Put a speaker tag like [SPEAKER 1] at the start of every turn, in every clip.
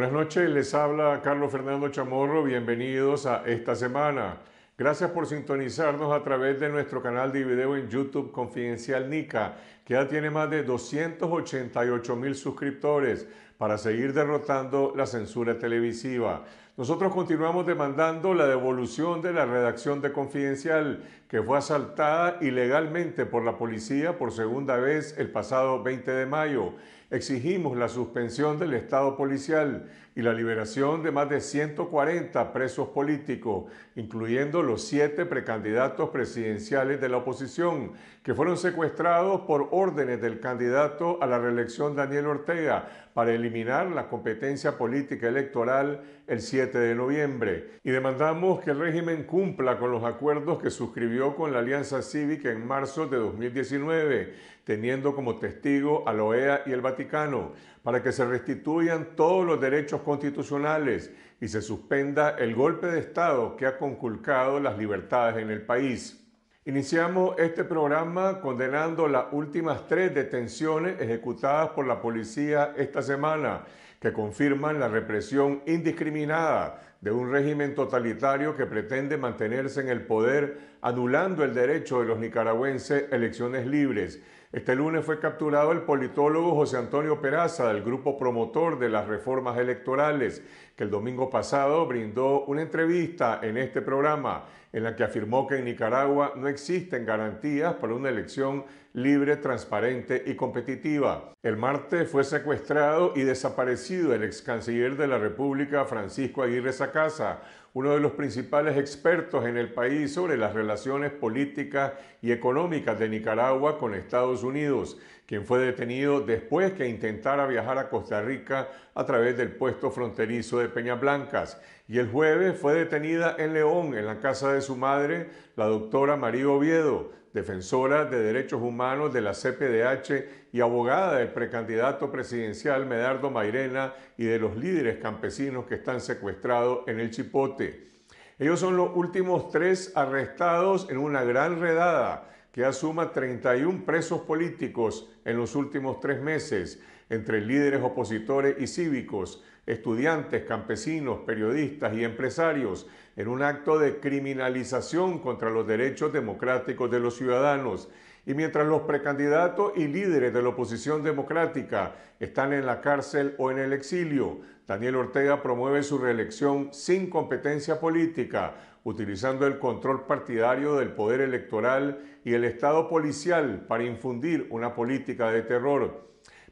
[SPEAKER 1] Buenas noches, les habla Carlos Fernando Chamorro, bienvenidos a esta semana. Gracias por sintonizarnos a través de nuestro canal de video en YouTube Confidencial Nica, que ya tiene más de 288 mil suscriptores para seguir derrotando la censura televisiva. Nosotros continuamos demandando la devolución de la redacción de Confidencial, que fue asaltada ilegalmente por la policía por segunda vez el pasado 20 de mayo. Exigimos la suspensión del Estado policial y la liberación de más de 140 presos políticos, incluyendo los siete precandidatos presidenciales de la oposición, que fueron secuestrados por órdenes del candidato a la reelección Daniel Ortega para eliminar la competencia política electoral el 7 de noviembre. Y demandamos que el régimen cumpla con los acuerdos que suscribió con la Alianza Cívica en marzo de 2019, teniendo como testigo a la OEA y el Vaticano, para que se restituyan todos los derechos constitucionales y se suspenda el golpe de Estado que ha conculcado las libertades en el país. Iniciamos este programa condenando las últimas tres detenciones ejecutadas por la policía esta semana, que confirman la represión indiscriminada de un régimen totalitario que pretende mantenerse en el poder, anulando el derecho de los nicaragüenses a elecciones libres. Este lunes fue capturado el politólogo José Antonio Peraza del grupo promotor de las reformas electorales, que el domingo pasado brindó una entrevista en este programa en la que afirmó que en Nicaragua no existen garantías para una elección libre, transparente y competitiva. El martes fue secuestrado y desaparecido el ex canciller de la República, Francisco Aguirre Sacasa, uno de los principales expertos en el país sobre las relaciones políticas y económicas de Nicaragua con Estados Unidos, quien fue detenido después que intentara viajar a Costa Rica a través del puesto fronterizo de Peñas Blancas. Y el jueves fue detenida en León, en la casa de su madre, la doctora María Oviedo, defensora de derechos humanos de la CPDH y abogada del precandidato presidencial Medardo Mairena y de los líderes campesinos que están secuestrados en el Chipote. Ellos son los últimos tres arrestados en una gran redada que asuma 31 presos políticos en los últimos tres meses, entre líderes opositores y cívicos, estudiantes, campesinos, periodistas y empresarios, en un acto de criminalización contra los derechos democráticos de los ciudadanos. Y mientras los precandidatos y líderes de la oposición democrática están en la cárcel o en el exilio, Daniel Ortega promueve su reelección sin competencia política, utilizando el control partidario del poder electoral y el Estado policial para infundir una política de terror.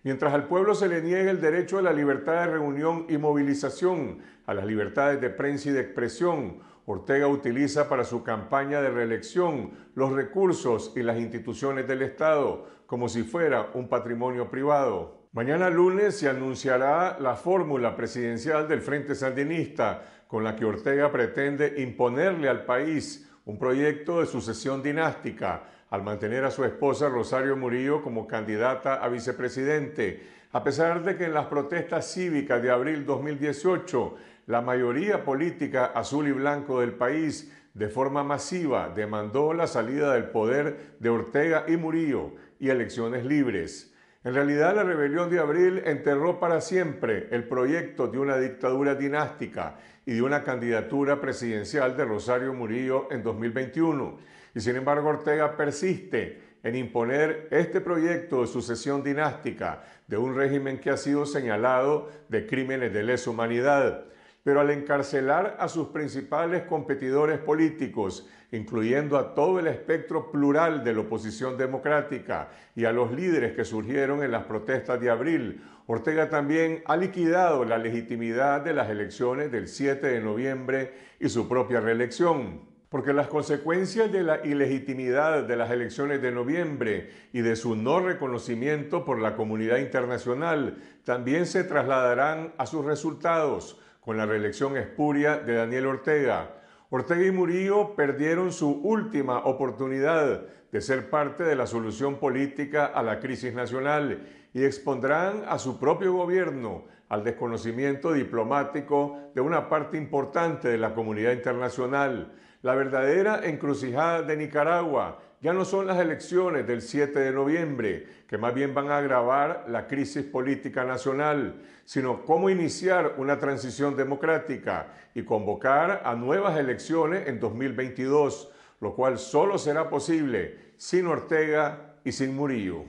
[SPEAKER 1] Mientras al pueblo se le niega el derecho a la libertad de reunión y movilización, a las libertades de prensa y de expresión, Ortega utiliza para su campaña de reelección los recursos y las instituciones del Estado como si fuera un patrimonio privado. Mañana lunes se anunciará la fórmula presidencial del Frente Sandinista con la que Ortega pretende imponerle al país un proyecto de sucesión dinástica al mantener a su esposa Rosario Murillo como candidata a vicepresidente, a pesar de que en las protestas cívicas de abril 2018 la mayoría política azul y blanco del país de forma masiva demandó la salida del poder de Ortega y Murillo y elecciones libres. En realidad la rebelión de abril enterró para siempre el proyecto de una dictadura dinástica y de una candidatura presidencial de Rosario Murillo en 2021 y sin embargo Ortega persiste en imponer este proyecto de sucesión dinástica de un régimen que ha sido señalado de crímenes de lesa humanidad. Pero al encarcelar a sus principales competidores políticos, incluyendo a todo el espectro plural de la oposición democrática y a los líderes que surgieron en las protestas de abril, Ortega también ha liquidado la legitimidad de las elecciones del 7 de noviembre y su propia reelección porque las consecuencias de la ilegitimidad de las elecciones de noviembre y de su no reconocimiento por la comunidad internacional también se trasladarán a sus resultados con la reelección espuria de Daniel Ortega. Ortega y Murillo perdieron su última oportunidad de ser parte de la solución política a la crisis nacional y expondrán a su propio gobierno al desconocimiento diplomático de una parte importante de la comunidad internacional la verdadera encrucijada de Nicaragua ya no son las elecciones del 7 de noviembre, que más bien van a agravar la crisis política nacional, sino cómo iniciar una transición democrática y convocar a nuevas elecciones en 2022, lo cual solo será posible sin Ortega y sin Murillo.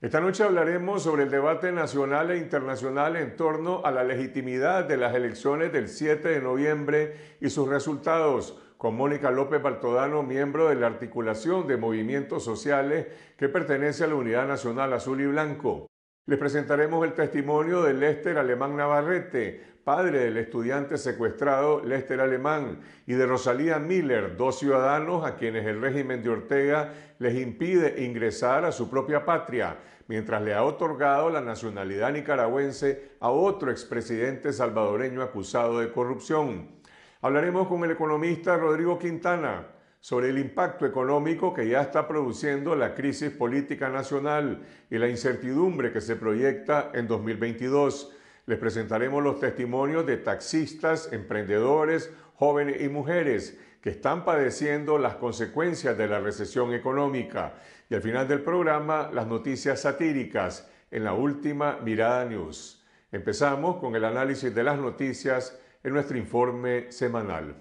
[SPEAKER 1] Esta noche hablaremos sobre el debate nacional e internacional en torno a la legitimidad de las elecciones del 7 de noviembre y sus resultados, con Mónica López Baltodano, miembro de la articulación de movimientos sociales que pertenece a la Unidad Nacional Azul y Blanco. Les presentaremos el testimonio de Lester Alemán Navarrete, padre del estudiante secuestrado Lester Alemán, y de Rosalía Miller, dos ciudadanos a quienes el régimen de Ortega les impide ingresar a su propia patria, mientras le ha otorgado la nacionalidad nicaragüense a otro expresidente salvadoreño acusado de corrupción. Hablaremos con el economista Rodrigo Quintana sobre el impacto económico que ya está produciendo la crisis política nacional y la incertidumbre que se proyecta en 2022. Les presentaremos los testimonios de taxistas, emprendedores, jóvenes y mujeres que están padeciendo las consecuencias de la recesión económica. Y al final del programa, las noticias satíricas en la última Mirada News. Empezamos con el análisis de las noticias en nuestro informe semanal.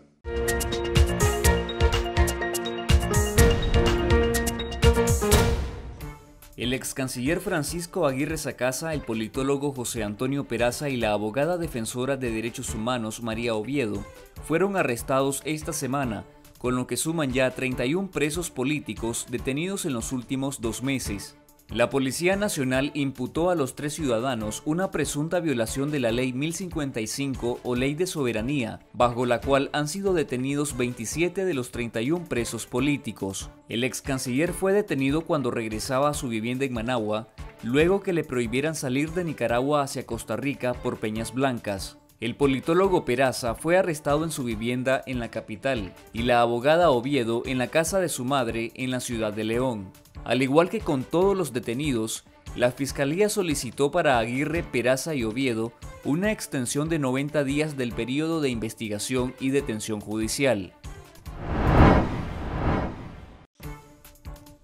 [SPEAKER 2] El ex canciller Francisco Aguirre Sacasa, el politólogo José Antonio Peraza y la abogada defensora de derechos humanos María Oviedo fueron arrestados esta semana, con lo que suman ya 31 presos políticos detenidos en los últimos dos meses. La Policía Nacional imputó a los tres ciudadanos una presunta violación de la Ley 1055 o Ley de Soberanía, bajo la cual han sido detenidos 27 de los 31 presos políticos. El ex canciller fue detenido cuando regresaba a su vivienda en Managua, luego que le prohibieran salir de Nicaragua hacia Costa Rica por Peñas Blancas. El politólogo Peraza fue arrestado en su vivienda en la capital y la abogada Oviedo en la casa de su madre en la ciudad de León. Al igual que con todos los detenidos, la Fiscalía solicitó para Aguirre, Peraza y Oviedo una extensión de 90 días del periodo de investigación y detención judicial.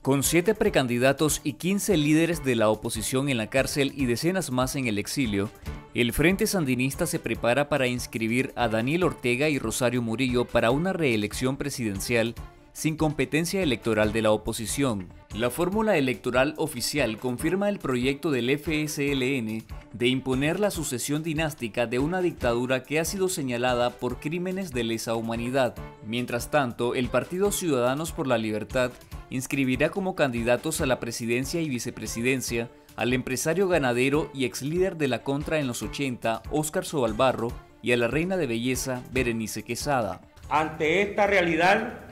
[SPEAKER 2] Con siete precandidatos y 15 líderes de la oposición en la cárcel y decenas más en el exilio, el Frente Sandinista se prepara para inscribir a Daniel Ortega y Rosario Murillo para una reelección presidencial sin competencia electoral de la oposición. La fórmula electoral oficial confirma el proyecto del FSLN de imponer la sucesión dinástica de una dictadura que ha sido señalada por crímenes de lesa humanidad. Mientras tanto, el Partido Ciudadanos por la Libertad inscribirá como candidatos a la presidencia y vicepresidencia al empresario ganadero y ex líder de la Contra en los 80, Óscar Sobalbarro, y a la reina de belleza, Berenice Quesada.
[SPEAKER 3] Ante esta realidad,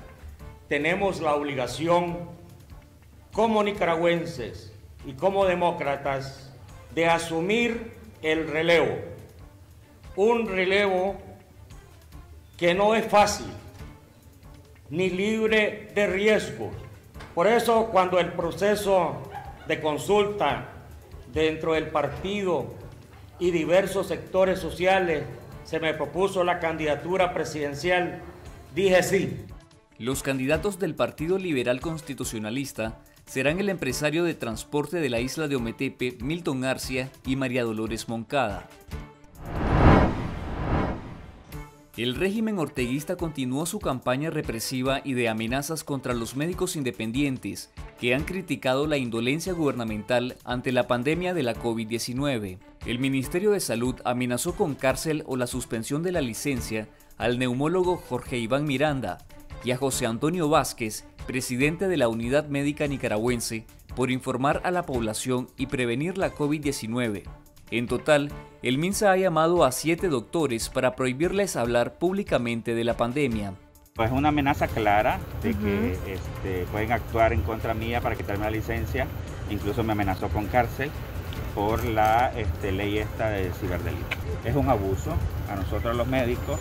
[SPEAKER 3] tenemos la obligación como nicaragüenses y como demócratas de asumir el relevo. Un relevo que no es fácil ni libre de riesgo. Por eso cuando el proceso de consulta dentro del partido y diversos sectores sociales se me propuso la candidatura presidencial, dije sí.
[SPEAKER 2] Los candidatos del Partido Liberal Constitucionalista serán el empresario de transporte de la isla de Ometepe, Milton García y María Dolores Moncada. El régimen orteguista continuó su campaña represiva y de amenazas contra los médicos independientes que han criticado la indolencia gubernamental ante la pandemia de la COVID-19. El Ministerio de Salud amenazó con cárcel o la suspensión de la licencia al neumólogo Jorge Iván Miranda, y a José Antonio Vázquez, presidente de la Unidad Médica Nicaragüense, por informar a la población y prevenir la COVID-19. En total, el MINSA ha llamado a siete doctores para prohibirles hablar públicamente de la pandemia.
[SPEAKER 4] Es una amenaza clara de que este, pueden actuar en contra mía para quitarme la licencia. Incluso me amenazó con cárcel por la este, ley esta de ciberdelito. Es un abuso a nosotros los médicos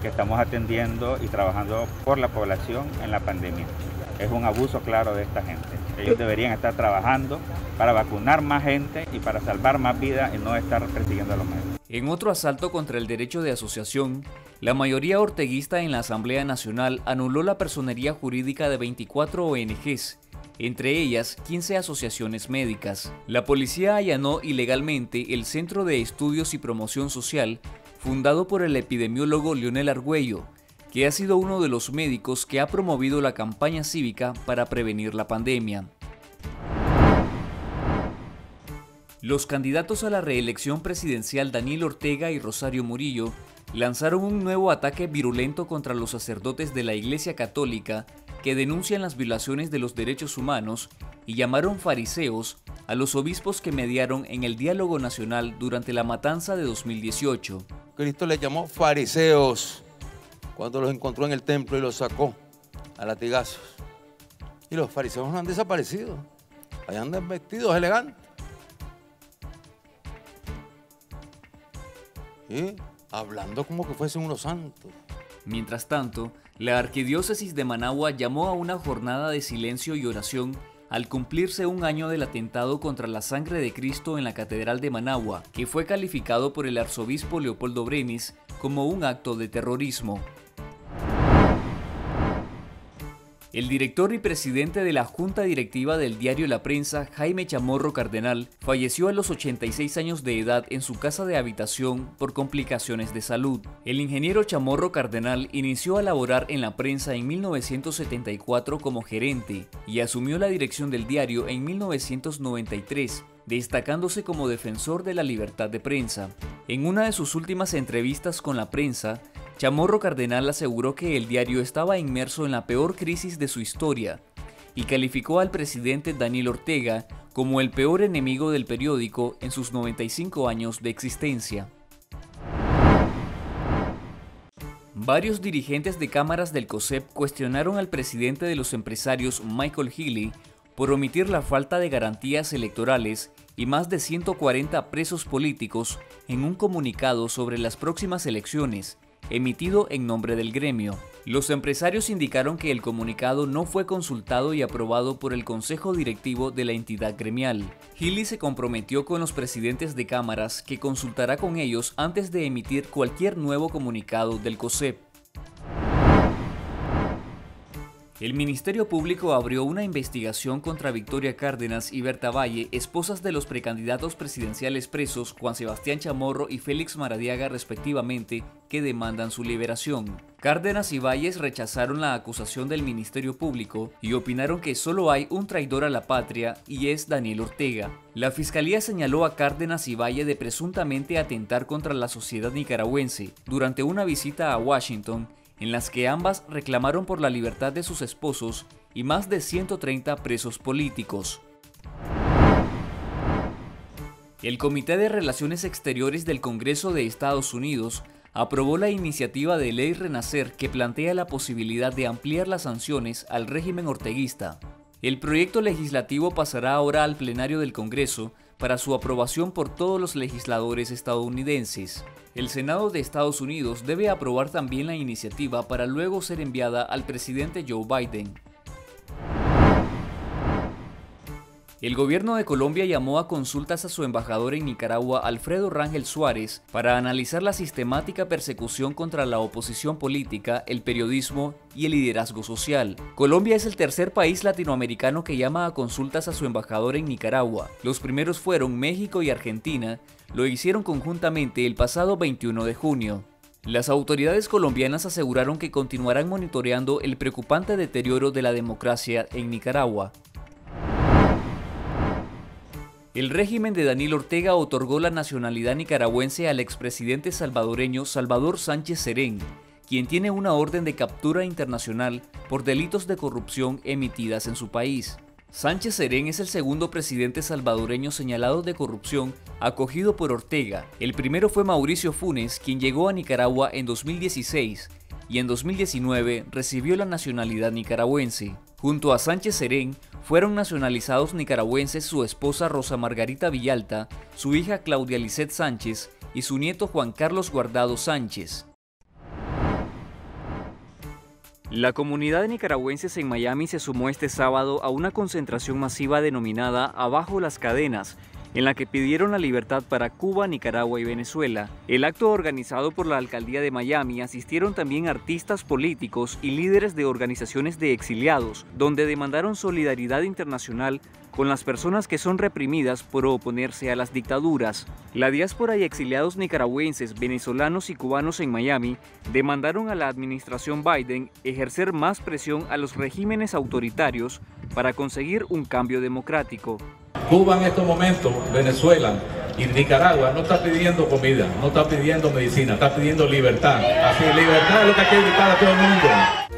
[SPEAKER 4] que estamos atendiendo y trabajando por la población en la pandemia. Es un abuso claro de esta gente. Ellos deberían estar trabajando para vacunar más gente y para salvar más vidas y no estar persiguiendo a los médicos.
[SPEAKER 2] En otro asalto contra el derecho de asociación, la mayoría orteguista en la Asamblea Nacional anuló la personería jurídica de 24 ONGs, entre ellas 15 asociaciones médicas. La policía allanó ilegalmente el Centro de Estudios y Promoción Social, fundado por el epidemiólogo Leonel Argüello, que ha sido uno de los médicos que ha promovido la campaña cívica para prevenir la pandemia. Los candidatos a la reelección presidencial Daniel Ortega y Rosario Murillo lanzaron un nuevo ataque virulento contra los sacerdotes de la Iglesia Católica que denuncian las violaciones de los derechos humanos y llamaron fariseos a los obispos que mediaron en el diálogo nacional durante la matanza de 2018.
[SPEAKER 5] Cristo les llamó fariseos cuando los encontró en el templo y los sacó a latigazos. Y los fariseos no han desaparecido. Ahí andan vestidos elegantes. Y hablando como que fuesen unos santos.
[SPEAKER 2] Mientras tanto, la Arquidiócesis de Managua llamó a una jornada de silencio y oración al cumplirse un año del atentado contra la sangre de Cristo en la Catedral de Managua, que fue calificado por el arzobispo Leopoldo Brenis como un acto de terrorismo. El director y presidente de la Junta Directiva del diario La Prensa, Jaime Chamorro Cardenal, falleció a los 86 años de edad en su casa de habitación por complicaciones de salud. El ingeniero Chamorro Cardenal inició a laborar en la prensa en 1974 como gerente y asumió la dirección del diario en 1993 destacándose como defensor de la libertad de prensa. En una de sus últimas entrevistas con la prensa, Chamorro Cardenal aseguró que el diario estaba inmerso en la peor crisis de su historia y calificó al presidente Daniel Ortega como el peor enemigo del periódico en sus 95 años de existencia. Varios dirigentes de cámaras del COSEP cuestionaron al presidente de los empresarios Michael Healy por omitir la falta de garantías electorales y más de 140 presos políticos en un comunicado sobre las próximas elecciones emitido en nombre del gremio. Los empresarios indicaron que el comunicado no fue consultado y aprobado por el Consejo Directivo de la entidad gremial. Healy se comprometió con los presidentes de cámaras que consultará con ellos antes de emitir cualquier nuevo comunicado del COSEP. El Ministerio Público abrió una investigación contra Victoria Cárdenas y Berta Valle, esposas de los precandidatos presidenciales presos Juan Sebastián Chamorro y Félix Maradiaga respectivamente, que demandan su liberación. Cárdenas y Valles rechazaron la acusación del Ministerio Público y opinaron que solo hay un traidor a la patria y es Daniel Ortega. La Fiscalía señaló a Cárdenas y Valle de presuntamente atentar contra la sociedad nicaragüense durante una visita a Washington en las que ambas reclamaron por la libertad de sus esposos y más de 130 presos políticos. El Comité de Relaciones Exteriores del Congreso de Estados Unidos aprobó la iniciativa de ley Renacer que plantea la posibilidad de ampliar las sanciones al régimen orteguista. El proyecto legislativo pasará ahora al plenario del Congreso para su aprobación por todos los legisladores estadounidenses. El Senado de Estados Unidos debe aprobar también la iniciativa para luego ser enviada al presidente Joe Biden. El gobierno de Colombia llamó a consultas a su embajador en Nicaragua, Alfredo Rangel Suárez, para analizar la sistemática persecución contra la oposición política, el periodismo y el liderazgo social. Colombia es el tercer país latinoamericano que llama a consultas a su embajador en Nicaragua. Los primeros fueron México y Argentina, lo hicieron conjuntamente el pasado 21 de junio. Las autoridades colombianas aseguraron que continuarán monitoreando el preocupante deterioro de la democracia en Nicaragua. El régimen de Daniel Ortega otorgó la nacionalidad nicaragüense al expresidente salvadoreño Salvador Sánchez Serén, quien tiene una orden de captura internacional por delitos de corrupción emitidas en su país. Sánchez Serén es el segundo presidente salvadoreño señalado de corrupción acogido por Ortega. El primero fue Mauricio Funes, quien llegó a Nicaragua en 2016 y en 2019 recibió la nacionalidad nicaragüense. Junto a Sánchez Serén fueron nacionalizados nicaragüenses su esposa Rosa Margarita Villalta, su hija Claudia Lisset Sánchez y su nieto Juan Carlos Guardado Sánchez. La comunidad de nicaragüenses en Miami se sumó este sábado a una concentración masiva denominada Abajo las cadenas, en la que pidieron la libertad para Cuba, Nicaragua y Venezuela. El acto organizado por la alcaldía de Miami asistieron también artistas políticos y líderes de organizaciones de exiliados, donde demandaron solidaridad internacional con las personas que son reprimidas por oponerse a las dictaduras. La diáspora y exiliados nicaragüenses, venezolanos y cubanos en Miami demandaron a la administración Biden ejercer más presión a los regímenes autoritarios para conseguir un cambio democrático.
[SPEAKER 6] Cuba en estos momentos, Venezuela y Nicaragua no está pidiendo comida, no está pidiendo medicina, está pidiendo libertad. Así, libertad es lo que hay que gritar a todo el mundo.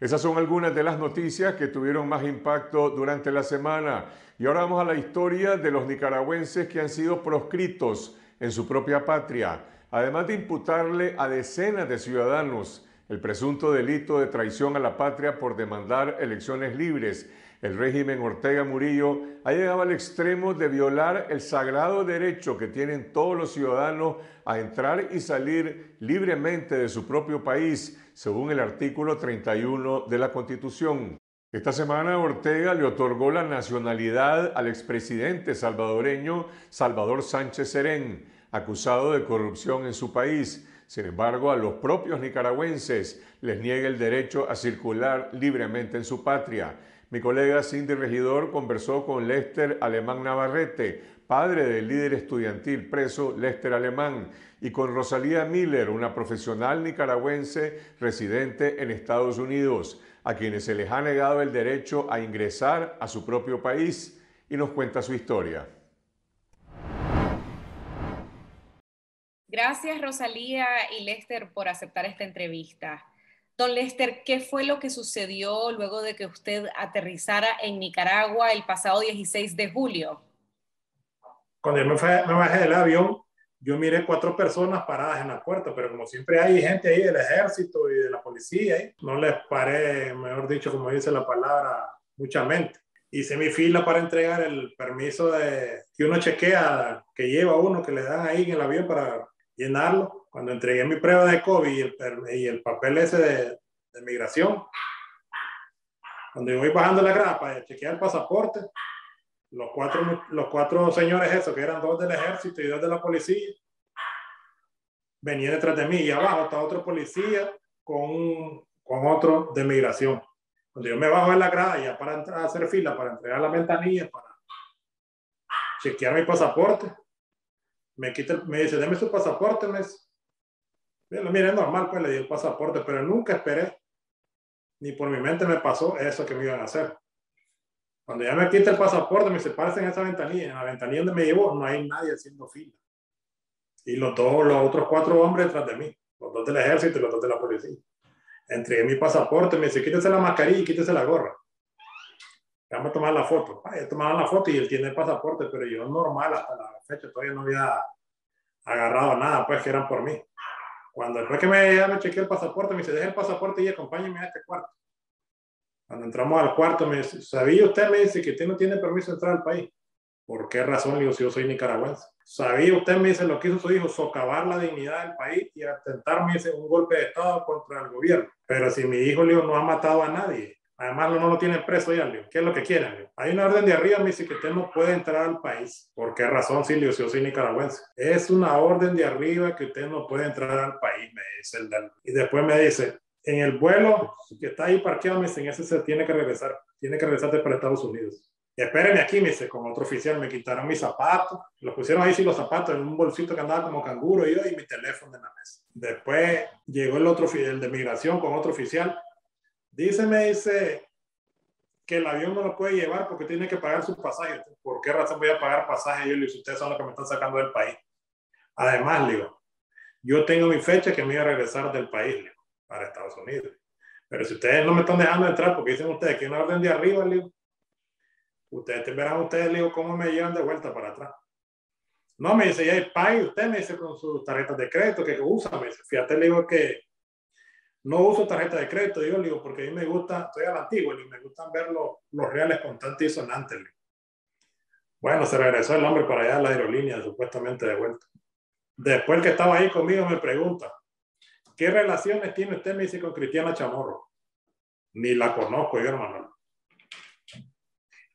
[SPEAKER 1] Esas son algunas de las noticias que tuvieron más impacto durante la semana. Y ahora vamos a la historia de los nicaragüenses que han sido proscritos en su propia patria, además de imputarle a decenas de ciudadanos el presunto delito de traición a la patria por demandar elecciones libres. El régimen Ortega Murillo ha llegado al extremo de violar el sagrado derecho que tienen todos los ciudadanos a entrar y salir libremente de su propio país, según el artículo 31 de la Constitución. Esta semana Ortega le otorgó la nacionalidad al expresidente salvadoreño Salvador Sánchez Serén, acusado de corrupción en su país. Sin embargo, a los propios nicaragüenses les niega el derecho a circular libremente en su patria. Mi colega Cindy Regidor conversó con Lester Alemán Navarrete, padre del líder estudiantil preso Lester Alemán, y con Rosalía Miller, una profesional nicaragüense residente en Estados Unidos, a quienes se les ha negado el derecho a ingresar a su propio país, y nos cuenta su historia.
[SPEAKER 7] Gracias Rosalía y Lester por aceptar esta entrevista. Don Lester, ¿qué fue lo que sucedió luego de que usted aterrizara en Nicaragua el pasado 16 de julio?
[SPEAKER 8] Cuando yo me, bajé del avión, yo miré cuatro personas paradas en la puerta, pero como siempre hay gente ahí del ejército y de la policía, no les paré, mejor dicho, como dice la palabra, mucha mente. Hice mi fila para entregar el permiso de que uno chequea, que lleva uno, que le dan ahí en el avión para llenarlo. Cuando entregué mi prueba de COVID y el, y el papel ese de, de, migración, cuando yo voy bajando la grapa para chequear el pasaporte, los cuatro, los cuatro señores esos, que eran dos del ejército y dos de la policía, venían detrás de mí y abajo está otro policía con, con otro de migración. Cuando yo me bajo en la grada ya para entrar hacer fila, para entregar la ventanilla, para chequear mi pasaporte, me, quita, me dice, deme su pasaporte, me dice. Mire, normal, pues le di el pasaporte, pero nunca esperé, ni por mi mente me pasó eso que me iban a hacer. Cuando ya me quita el pasaporte, me dice, en esa ventanilla. En la ventanilla donde me llevó, no hay nadie haciendo fila. Y los dos, los otros cuatro hombres detrás de mí, los dos del ejército y los dos de la policía. Entregué mi pasaporte, me dice, quítese la mascarilla y quítese la gorra. Vamos a tomar la foto. Ah, ya tomaban la foto y él tiene el pasaporte, pero yo normal hasta la fecha todavía no había agarrado nada, pues que eran por mí. Cuando después que me, ya me chequeé el pasaporte, me dice, deje el pasaporte y acompáñeme a este cuarto. Cuando entramos al cuarto, me dice, ¿sabía usted? Me dice que usted no tiene permiso de entrar al país. ¿Por qué razón? Le digo, si yo soy nicaragüense. ¿Sabía usted? Me dice, lo que hizo su hijo, socavar la dignidad del país y atentar, me dice, un golpe de Estado contra el gobierno. Pero si mi hijo, le digo, no ha matado a nadie, Además, no lo tienen preso ya, ¿Qué es lo que quieren? Hay una orden de arriba, me dice que usted no puede entrar al país. ¿Por qué razón, Silvio? Si yo soy nicaragüense. Es una orden de arriba que usted no puede entrar al país, me dice el del... Y después me dice, en el vuelo que está ahí parqueado, me dice, en ese se tiene que regresar. Tiene que regresarte para Estados Unidos. Espérenme aquí, me dice, con otro oficial, me quitaron mis zapatos. Los pusieron ahí, sí, los zapatos, en un bolsito que andaba como canguro y yo, y mi teléfono en la mesa. Después llegó el otro, el de migración con otro oficial Dice, me dice que el avión no lo puede llevar porque tiene que pagar su pasaje. ¿Por qué razón voy a pagar pasaje yo? Y si ustedes son los que me están sacando del país. Además, le digo, yo tengo mi fecha que me voy a regresar del país, le digo, para Estados Unidos. Pero si ustedes no me están dejando entrar porque dicen ustedes que una orden de arriba, le digo, ustedes verán ustedes, le digo, cómo me llevan de vuelta para atrás. No, me dice, ya hay país, usted me dice con sus tarjetas de crédito que usa, me dice, fíjate, le digo que no uso tarjeta de crédito, yo digo, porque a mí me gusta, estoy a la antigua, y me gustan ver los, los reales constantes y sonantes. Bueno, se regresó el hombre para allá a la aerolínea, supuestamente de vuelta. Después que estaba ahí conmigo me pregunta, ¿qué relaciones tiene usted, me dice, con Cristiana Chamorro? Ni la conozco yo, hermano.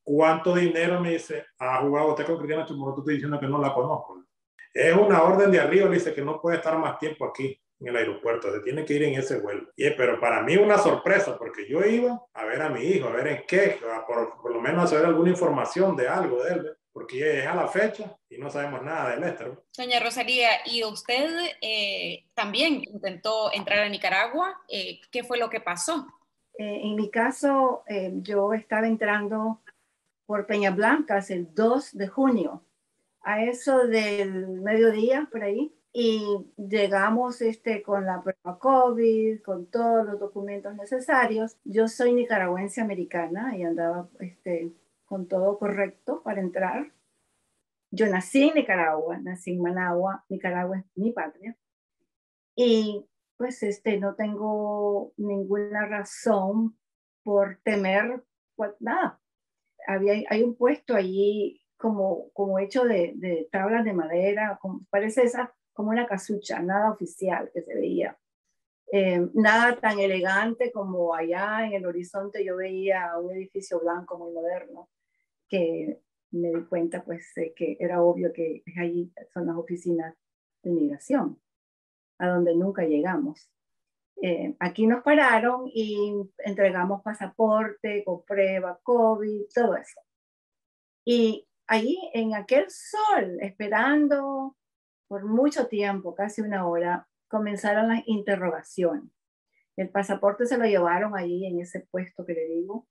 [SPEAKER 8] ¿Cuánto dinero me dice ha jugado usted con Cristiana Chamorro? Tú estoy diciendo que no la conozco. Es una orden de arriba, dice que no puede estar más tiempo aquí en el aeropuerto, se tiene que ir en ese vuelo. Y, pero para mí una sorpresa, porque yo iba a ver a mi hijo, a ver en qué, por, por lo menos a saber alguna información de algo de él, porque es a la fecha y no sabemos nada de Lester.
[SPEAKER 7] Doña Rosalía, ¿y usted eh, también intentó entrar a Nicaragua? Eh, ¿Qué fue lo que pasó?
[SPEAKER 9] Eh, en mi caso, yo estaba entrando por Peña Blancas el 2 de junio, a eso del mediodía, por ahí, y llegamos este, con la prueba COVID, con todos los documentos necesarios. Yo soy nicaragüense americana y andaba este, con todo correcto para entrar. Yo nací en Nicaragua, nací en Managua, Nicaragua es mi patria. Y pues este, no tengo ninguna razón por temer pues, nada. Había, hay un puesto allí como, como hecho de, de tablas de madera, como, parece esa como una casucha, nada oficial que se veía. Eh, nada tan elegante como allá en el horizonte yo veía un edificio blanco muy moderno que me di cuenta pues que era obvio que allí son las oficinas de migración, a donde nunca llegamos. Eh, aquí nos pararon y entregamos pasaporte con prueba COVID, todo eso. Y allí en aquel sol, esperando por mucho tiempo, casi una hora, comenzaron las interrogaciones. El pasaporte se lo llevaron allí en ese puesto que le digo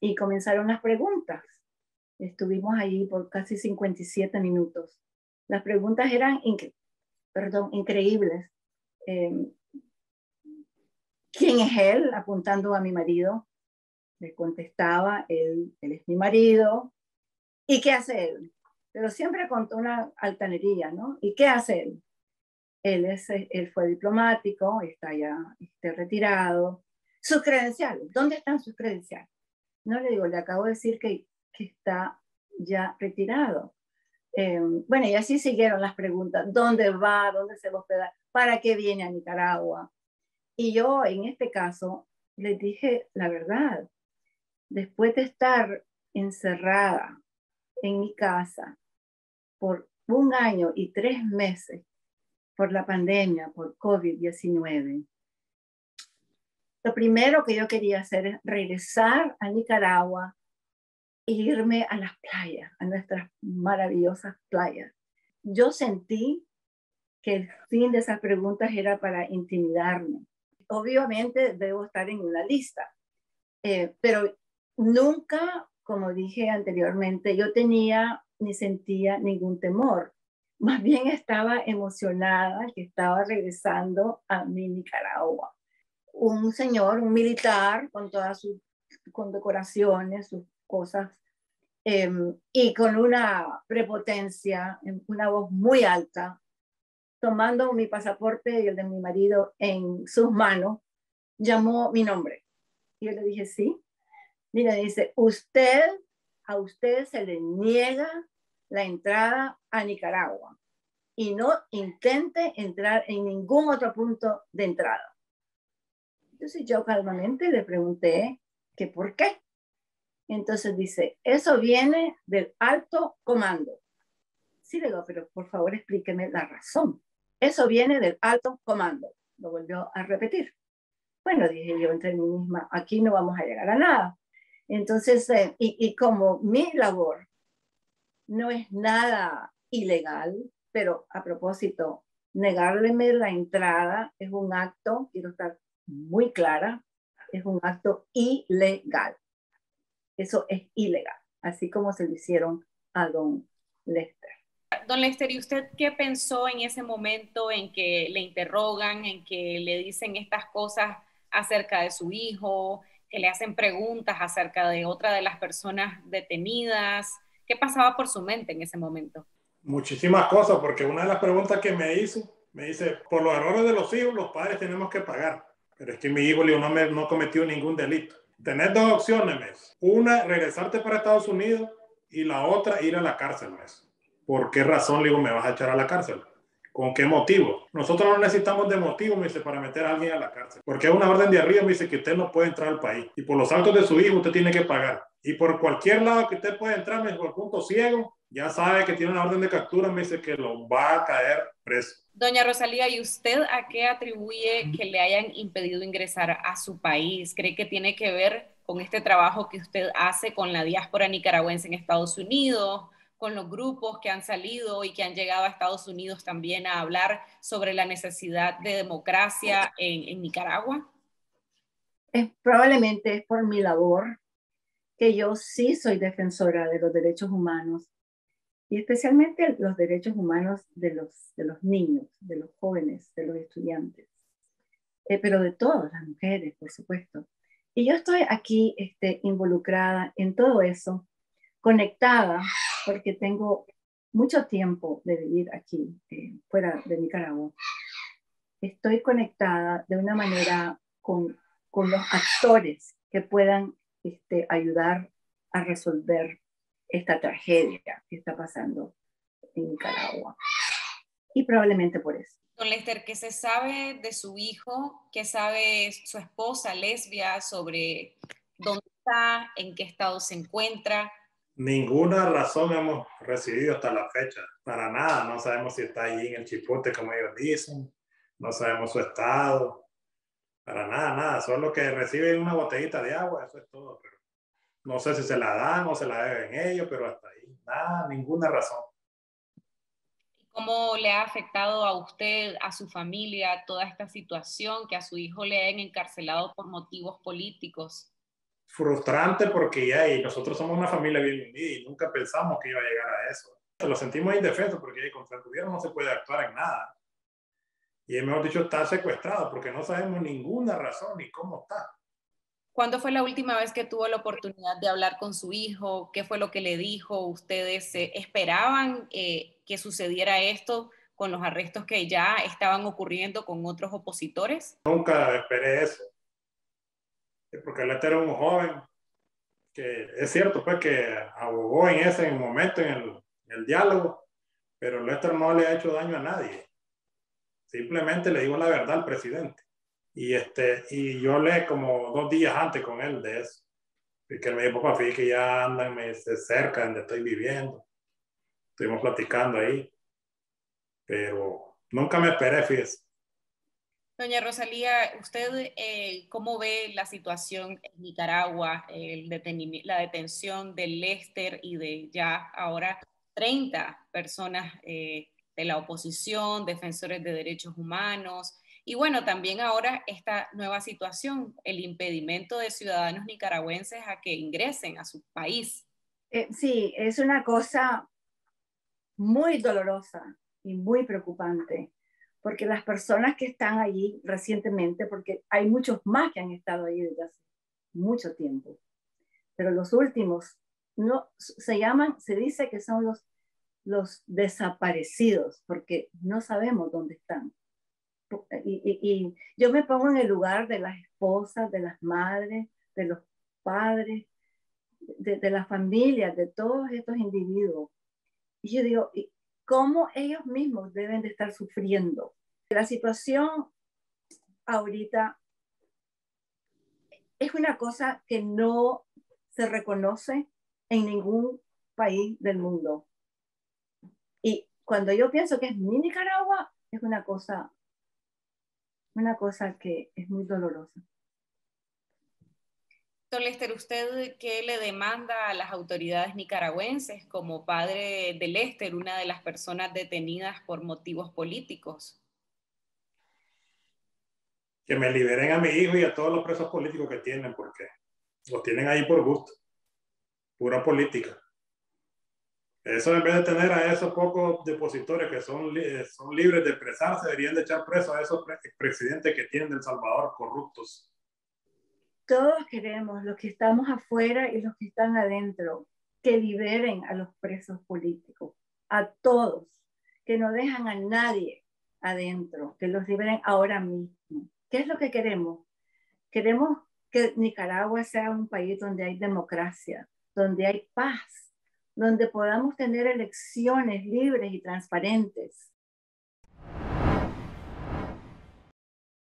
[SPEAKER 9] y comenzaron las preguntas. Estuvimos allí por casi 57 minutos. Las preguntas eran perdón, increíbles. Em, ¿Quién es él? Apuntando a mi marido. Le contestaba, él, él es mi marido. ¿Y qué hace él? pero siempre contó una altanería, ¿no? ¿Y qué hace él? Él, es, él fue diplomático, está ya está retirado. Sus credenciales, ¿dónde están sus credenciales? No le digo, le acabo de decir que, que está ya retirado. Eh, bueno, y así siguieron las preguntas. ¿Dónde va? ¿Dónde se va? ¿Para qué viene a Nicaragua? Y yo, en este caso, le dije la verdad. Después de estar encerrada en mi casa, por un año y tres meses por la pandemia, por COVID-19. Lo primero que yo quería hacer es regresar a Nicaragua irme a las playas, a nuestras maravillosas playas. Yo sentí que el fin de esas preguntas era para intimidarme. Obviamente debo estar en una lista, eh, pero nunca, como dije anteriormente, yo tenía ni sentía ningún temor. Más bien estaba emocionada que estaba regresando a mi Nicaragua. Un señor, un militar, con todas sus condecoraciones, sus cosas, em, y con una prepotencia, una voz muy alta, tomando mi pasaporte y el de mi marido en sus manos, llamó mi nombre. Y yo le dije, sí. Mira, dice, usted a usted se le niega la entrada a Nicaragua y no intente entrar en ningún otro punto de entrada. Entonces yo calmamente le pregunté que por qué. Entonces dice, eso viene del alto comando. Sí, le digo, pero por favor explíqueme la razón. Eso viene del alto comando. Lo volvió a repetir. Bueno, dije yo entre mí misma, aquí no vamos a llegar a nada. Entonces, eh, y, como mi labor no es nada ilegal, pero a propósito, negarle la entrada es un acto, quiero estar muy clara, es un acto ilegal. Eso es ilegal, así como se lo hicieron a don Lester.
[SPEAKER 7] Don Lester, ¿y usted qué pensó en ese momento en que le interrogan, en que le dicen estas cosas acerca de su hijo, que le hacen preguntas acerca de otra de las personas detenidas. ¿Qué pasaba por su mente en ese momento?
[SPEAKER 8] Muchísimas cosas, porque una de las preguntas que me hizo, me dice, por los errores de los hijos, los padres tenemos que pagar. Pero es que mi hijo no, me, no cometió ningún delito. Tener dos opciones, mes. Una, regresarte para Estados Unidos y la otra, ir a la cárcel, mes. ¿Por qué razón, le digo, me vas a echar a la cárcel? ¿Con qué motivo? Nosotros no necesitamos de motivo, me dice, para meter a alguien a la cárcel. Porque es una orden de arriba, me dice que usted no puede entrar al país. Y por los actos de su hijo usted tiene que pagar. Y por cualquier lado que usted pueda entrar, me dice, por punto ciego, ya sabe que tiene una orden de captura, me dice que lo va a caer preso.
[SPEAKER 7] Doña Rosalía, ¿y usted a qué atribuye que le hayan impedido ingresar a su país? ¿Cree que tiene que ver con este trabajo que usted hace con la diáspora nicaragüense en Estados Unidos? con los grupos que han salido y que han llegado a Estados Unidos también a hablar sobre la necesidad de democracia en, Nicaragua?
[SPEAKER 9] Es, probablemente es por mi labor que yo sí soy defensora de los derechos humanos y especialmente los derechos humanos de los, de los niños, de los jóvenes, de los estudiantes, eh, pero de todas las mujeres, por supuesto. Y yo estoy aquí este, involucrada en todo eso, conectada porque tengo mucho tiempo de vivir aquí, eh, fuera de Nicaragua. Estoy conectada de una manera con, con los actores que puedan este, ayudar a resolver esta tragedia que está pasando en Nicaragua. Y probablemente por eso.
[SPEAKER 7] Don Lester, ¿qué se sabe de su hijo? ¿Qué sabe su esposa lesbia sobre dónde está, en qué estado se encuentra?
[SPEAKER 8] Ninguna razón hemos recibido hasta la fecha, para nada. No sabemos si está allí en el chipote, como ellos dicen, no sabemos su estado, para nada, nada. Solo que reciben una botellita de agua, eso es todo. Pero no sé si se la dan o se la deben ellos, pero hasta ahí, nada, ninguna razón.
[SPEAKER 7] ¿Cómo le ha afectado a usted, a su familia, toda esta situación, que a su hijo le hayan encarcelado por motivos políticos?
[SPEAKER 8] frustrante porque ya y nosotros somos una familia bien unida y nunca pensamos que iba a llegar a eso. Lo sentimos indefenso porque contra el gobierno no se puede actuar en nada. Y mejor dicho, está secuestrado porque no sabemos ninguna razón ni cómo está.
[SPEAKER 7] ¿Cuándo fue la última vez que tuvo la oportunidad de hablar con su hijo? ¿Qué fue lo que le dijo? ¿Ustedes eh, esperaban eh, que sucediera esto con los arrestos que ya estaban ocurriendo con otros opositores?
[SPEAKER 8] Nunca esperé eso porque Lester era un joven que es cierto pues que abogó en ese momento en el, el diálogo, pero Lester no le ha hecho daño a nadie. Simplemente le digo la verdad al presidente. Y, este, y yo le como dos días antes con él de eso. Y que él me dijo, papá, fíjate que ya andan cerca de donde estoy viviendo. Estuvimos platicando ahí. Pero nunca me esperé, fíjese.
[SPEAKER 7] Doña Rosalía, ¿usted eh, cómo ve la situación en Nicaragua, el la detención de Lester y de ya ahora 30 personas eh, de la oposición, defensores de derechos humanos? Y bueno, también ahora esta nueva situación, el impedimento de ciudadanos nicaragüenses a que ingresen a su país.
[SPEAKER 9] Eh, sí, es una cosa muy dolorosa y muy preocupante porque las personas que están allí recientemente, porque hay muchos más que han estado allí desde hace mucho tiempo, pero los últimos no se llaman, se dice que son los, los desaparecidos, porque no sabemos dónde están. Y, yo me pongo en el lugar de las esposas, de las madres, de los padres, de, de las familias, de todos estos individuos. Y yo digo, cómo ellos mismos deben de estar sufriendo. La situación ahorita es una cosa que no se reconoce en ningún país del mundo. Y cuando yo pienso que es mi Nicaragua, es una cosa, una cosa que es muy dolorosa.
[SPEAKER 7] Don Lester, ¿usted qué le demanda a las autoridades nicaragüenses como padre de Lester, una de las personas detenidas por motivos políticos?
[SPEAKER 8] Que me liberen a mi hijo y a todos los presos políticos que tienen, porque los tienen ahí por gusto. Pura política. Eso en vez de tener a esos pocos depositores que son, son libres de expresarse, deberían de echar preso a esos presidentes que tienen del Salvador corruptos
[SPEAKER 9] todos queremos, los que estamos afuera y los que están adentro, que liberen a los presos políticos, a todos, que no dejan a nadie adentro, que los liberen ahora mismo. ¿Qué es lo que queremos? Queremos que Nicaragua sea un país donde hay democracia, donde hay paz, donde podamos tener elecciones libres y transparentes.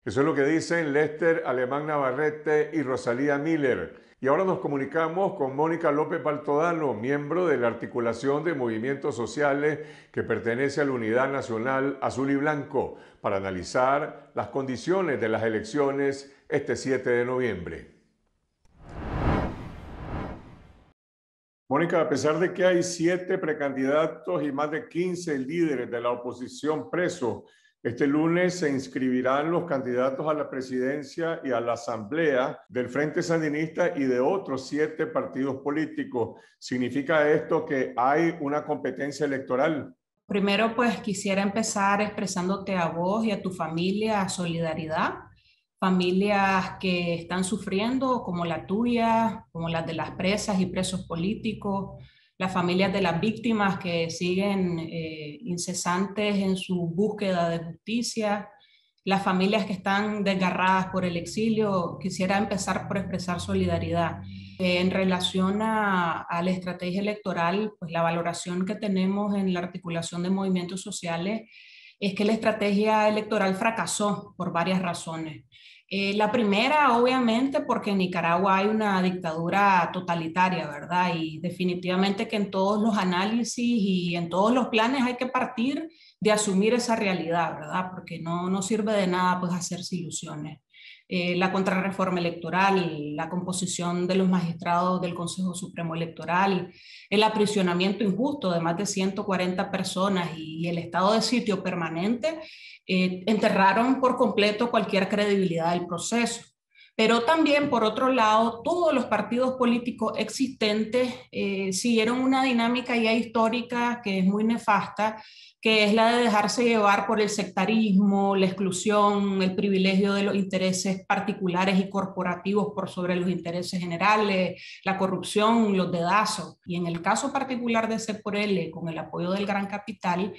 [SPEAKER 1] Eso es lo que dicen Lester Alemán Navarrete y Rosalía Miller. Y ahora nos comunicamos con Mónica López Baltodano, miembro de la Articulación de Movimientos Sociales que pertenece a la Unidad Nacional Azul y Blanco, para analizar las condiciones de las elecciones este 7 de noviembre. Mónica, a pesar de que hay siete precandidatos y más de 15 líderes de la oposición presos, este lunes se inscribirán los candidatos a la presidencia y a la asamblea del Frente Sandinista y de otros siete partidos políticos. ¿Significa esto que hay una competencia electoral?
[SPEAKER 10] Primero, pues quisiera empezar expresándote a vos y a tu familia solidaridad. Familias que están sufriendo, como la tuya, como las de las presas y presos políticos, las familias de las víctimas que siguen eh, incesantes en su búsqueda de justicia, las familias que están desgarradas por el exilio. Quisiera empezar por expresar solidaridad. Eh, en relación a, a, la estrategia electoral, pues la valoración que tenemos en la articulación de movimientos sociales es que la estrategia electoral fracasó por varias razones. Eh, la primera, obviamente, porque en Nicaragua hay una dictadura totalitaria, ¿verdad? Y definitivamente que en todos los análisis y en todos los planes hay que partir de asumir esa realidad, ¿verdad? Porque no, no sirve de nada pues hacerse ilusiones. Eh, la contrarreforma electoral, la composición de los magistrados del Consejo Supremo Electoral, el aprisionamiento injusto de más de 140 personas y el estado de sitio permanente eh, enterraron por completo cualquier credibilidad del proceso. Pero también, por otro lado, todos los partidos políticos existentes eh, siguieron una dinámica ya histórica que es muy nefasta, que es la de dejarse llevar por el sectarismo, la exclusión, el privilegio de los intereses particulares y corporativos por sobre los intereses generales, la corrupción, los dedazos. Y en el caso particular de C por L, con el apoyo del gran capital,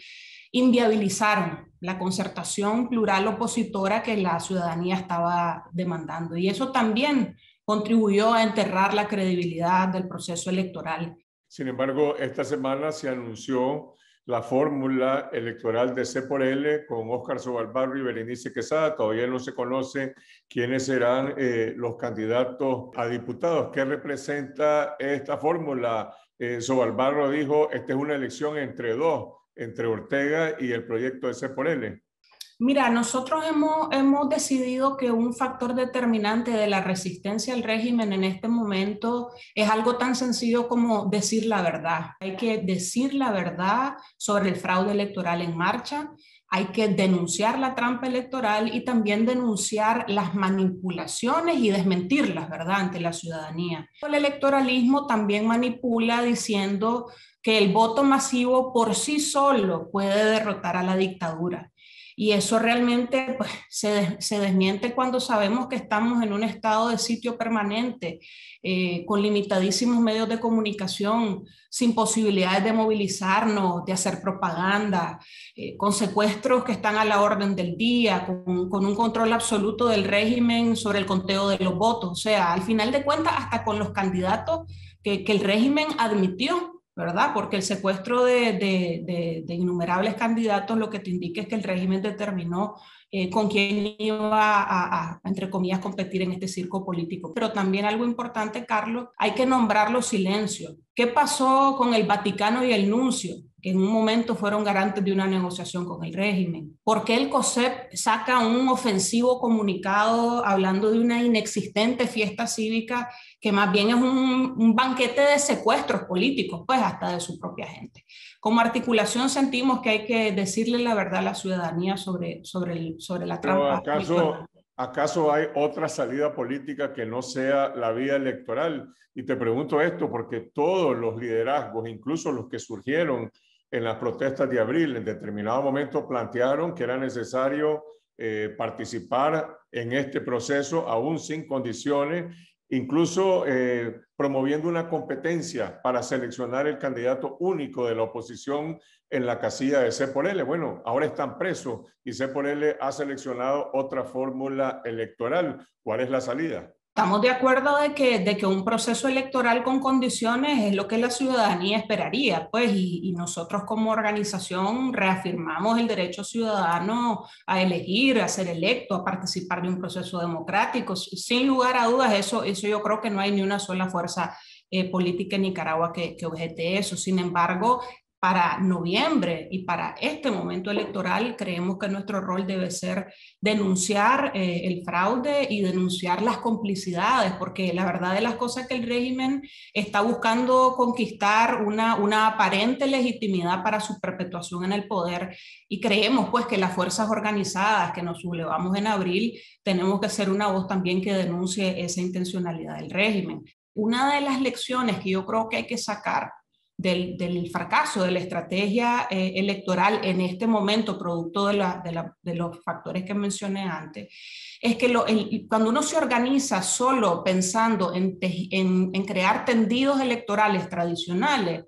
[SPEAKER 10] inviabilizaron la concertación plural opositora que la ciudadanía estaba demandando. Y eso también contribuyó a enterrar la credibilidad del proceso electoral.
[SPEAKER 1] Sin embargo, esta semana se anunció la fórmula electoral de C por L con Óscar Sobalbarro y Berenice Quesada. Todavía no se conoce quiénes serán eh, los candidatos a diputados. ¿Qué representa esta fórmula? Eh, Sobalbarro dijo, esta es una elección entre dos, entre Ortega y el proyecto de C por L.
[SPEAKER 10] Mira, nosotros hemos, hemos decidido que un factor determinante de la resistencia al régimen en este momento es algo tan sencillo como decir la verdad. Hay que decir la verdad sobre el fraude electoral en marcha, hay que denunciar la trampa electoral y también denunciar las manipulaciones y desmentirlas, ¿verdad?, ante la ciudadanía. El electoralismo también manipula diciendo que el voto masivo por sí solo puede derrotar a la dictadura. Y eso realmente pues, se, se, desmiente cuando sabemos que estamos en un estado de sitio permanente, eh, con limitadísimos medios de comunicación, sin posibilidades de movilizarnos, de hacer propaganda, eh, con secuestros que están a la orden del día, con, con, un control absoluto del régimen sobre el conteo de los votos. O sea, al final de cuentas, hasta con los candidatos que, que el régimen admitió ¿verdad? Porque el secuestro de, innumerables candidatos lo que te indica es que el régimen determinó eh, con quién iba a, a, entre comillas, competir en este circo político. Pero también algo importante, Carlos, hay que nombrar los silencios. ¿Qué pasó con el Vaticano y el Nuncio? En un momento fueron garantes de una negociación con el régimen. ¿Por qué el COSEP saca un ofensivo comunicado hablando de una inexistente fiesta cívica que más bien es un, un, banquete de secuestros políticos, pues hasta de su propia gente? Como articulación sentimos que hay que decirle la verdad a la ciudadanía sobre, sobre, el, sobre la trampa.
[SPEAKER 1] ¿acaso, ¿Acaso hay otra salida política que no sea la vía electoral? Y te pregunto esto porque todos los liderazgos, incluso los que surgieron en las protestas de abril, en determinado momento plantearon que era necesario eh, participar en este proceso aún sin condiciones, incluso eh, promoviendo una competencia para seleccionar el candidato único de la oposición en la casilla de C por L. Bueno, ahora están presos y C por L ha seleccionado otra fórmula electoral. ¿Cuál es la salida?
[SPEAKER 10] Estamos de acuerdo de que, de que un proceso electoral con condiciones es lo que la ciudadanía esperaría, pues, y, y, nosotros como organización reafirmamos el derecho ciudadano a elegir, a ser electo, a participar de un proceso democrático. Sin lugar a dudas, eso, eso yo creo que no hay ni una sola fuerza eh, política en Nicaragua que, que objete eso. Sin embargo, para noviembre y para este momento electoral, creemos que nuestro rol debe ser denunciar eh, el fraude y denunciar las complicidades, porque la verdad de las cosas que el régimen está buscando conquistar una, una aparente legitimidad para su perpetuación en el poder y creemos pues que las fuerzas organizadas que nos sublevamos en abril tenemos que ser una voz también que denuncie esa intencionalidad del régimen. Una de las lecciones que yo creo que hay que sacar del, del fracaso de la estrategia eh, electoral en este momento, producto de, la, de, los factores que mencioné antes, es que cuando uno se organiza solo pensando en, en, en crear tendidos electorales tradicionales,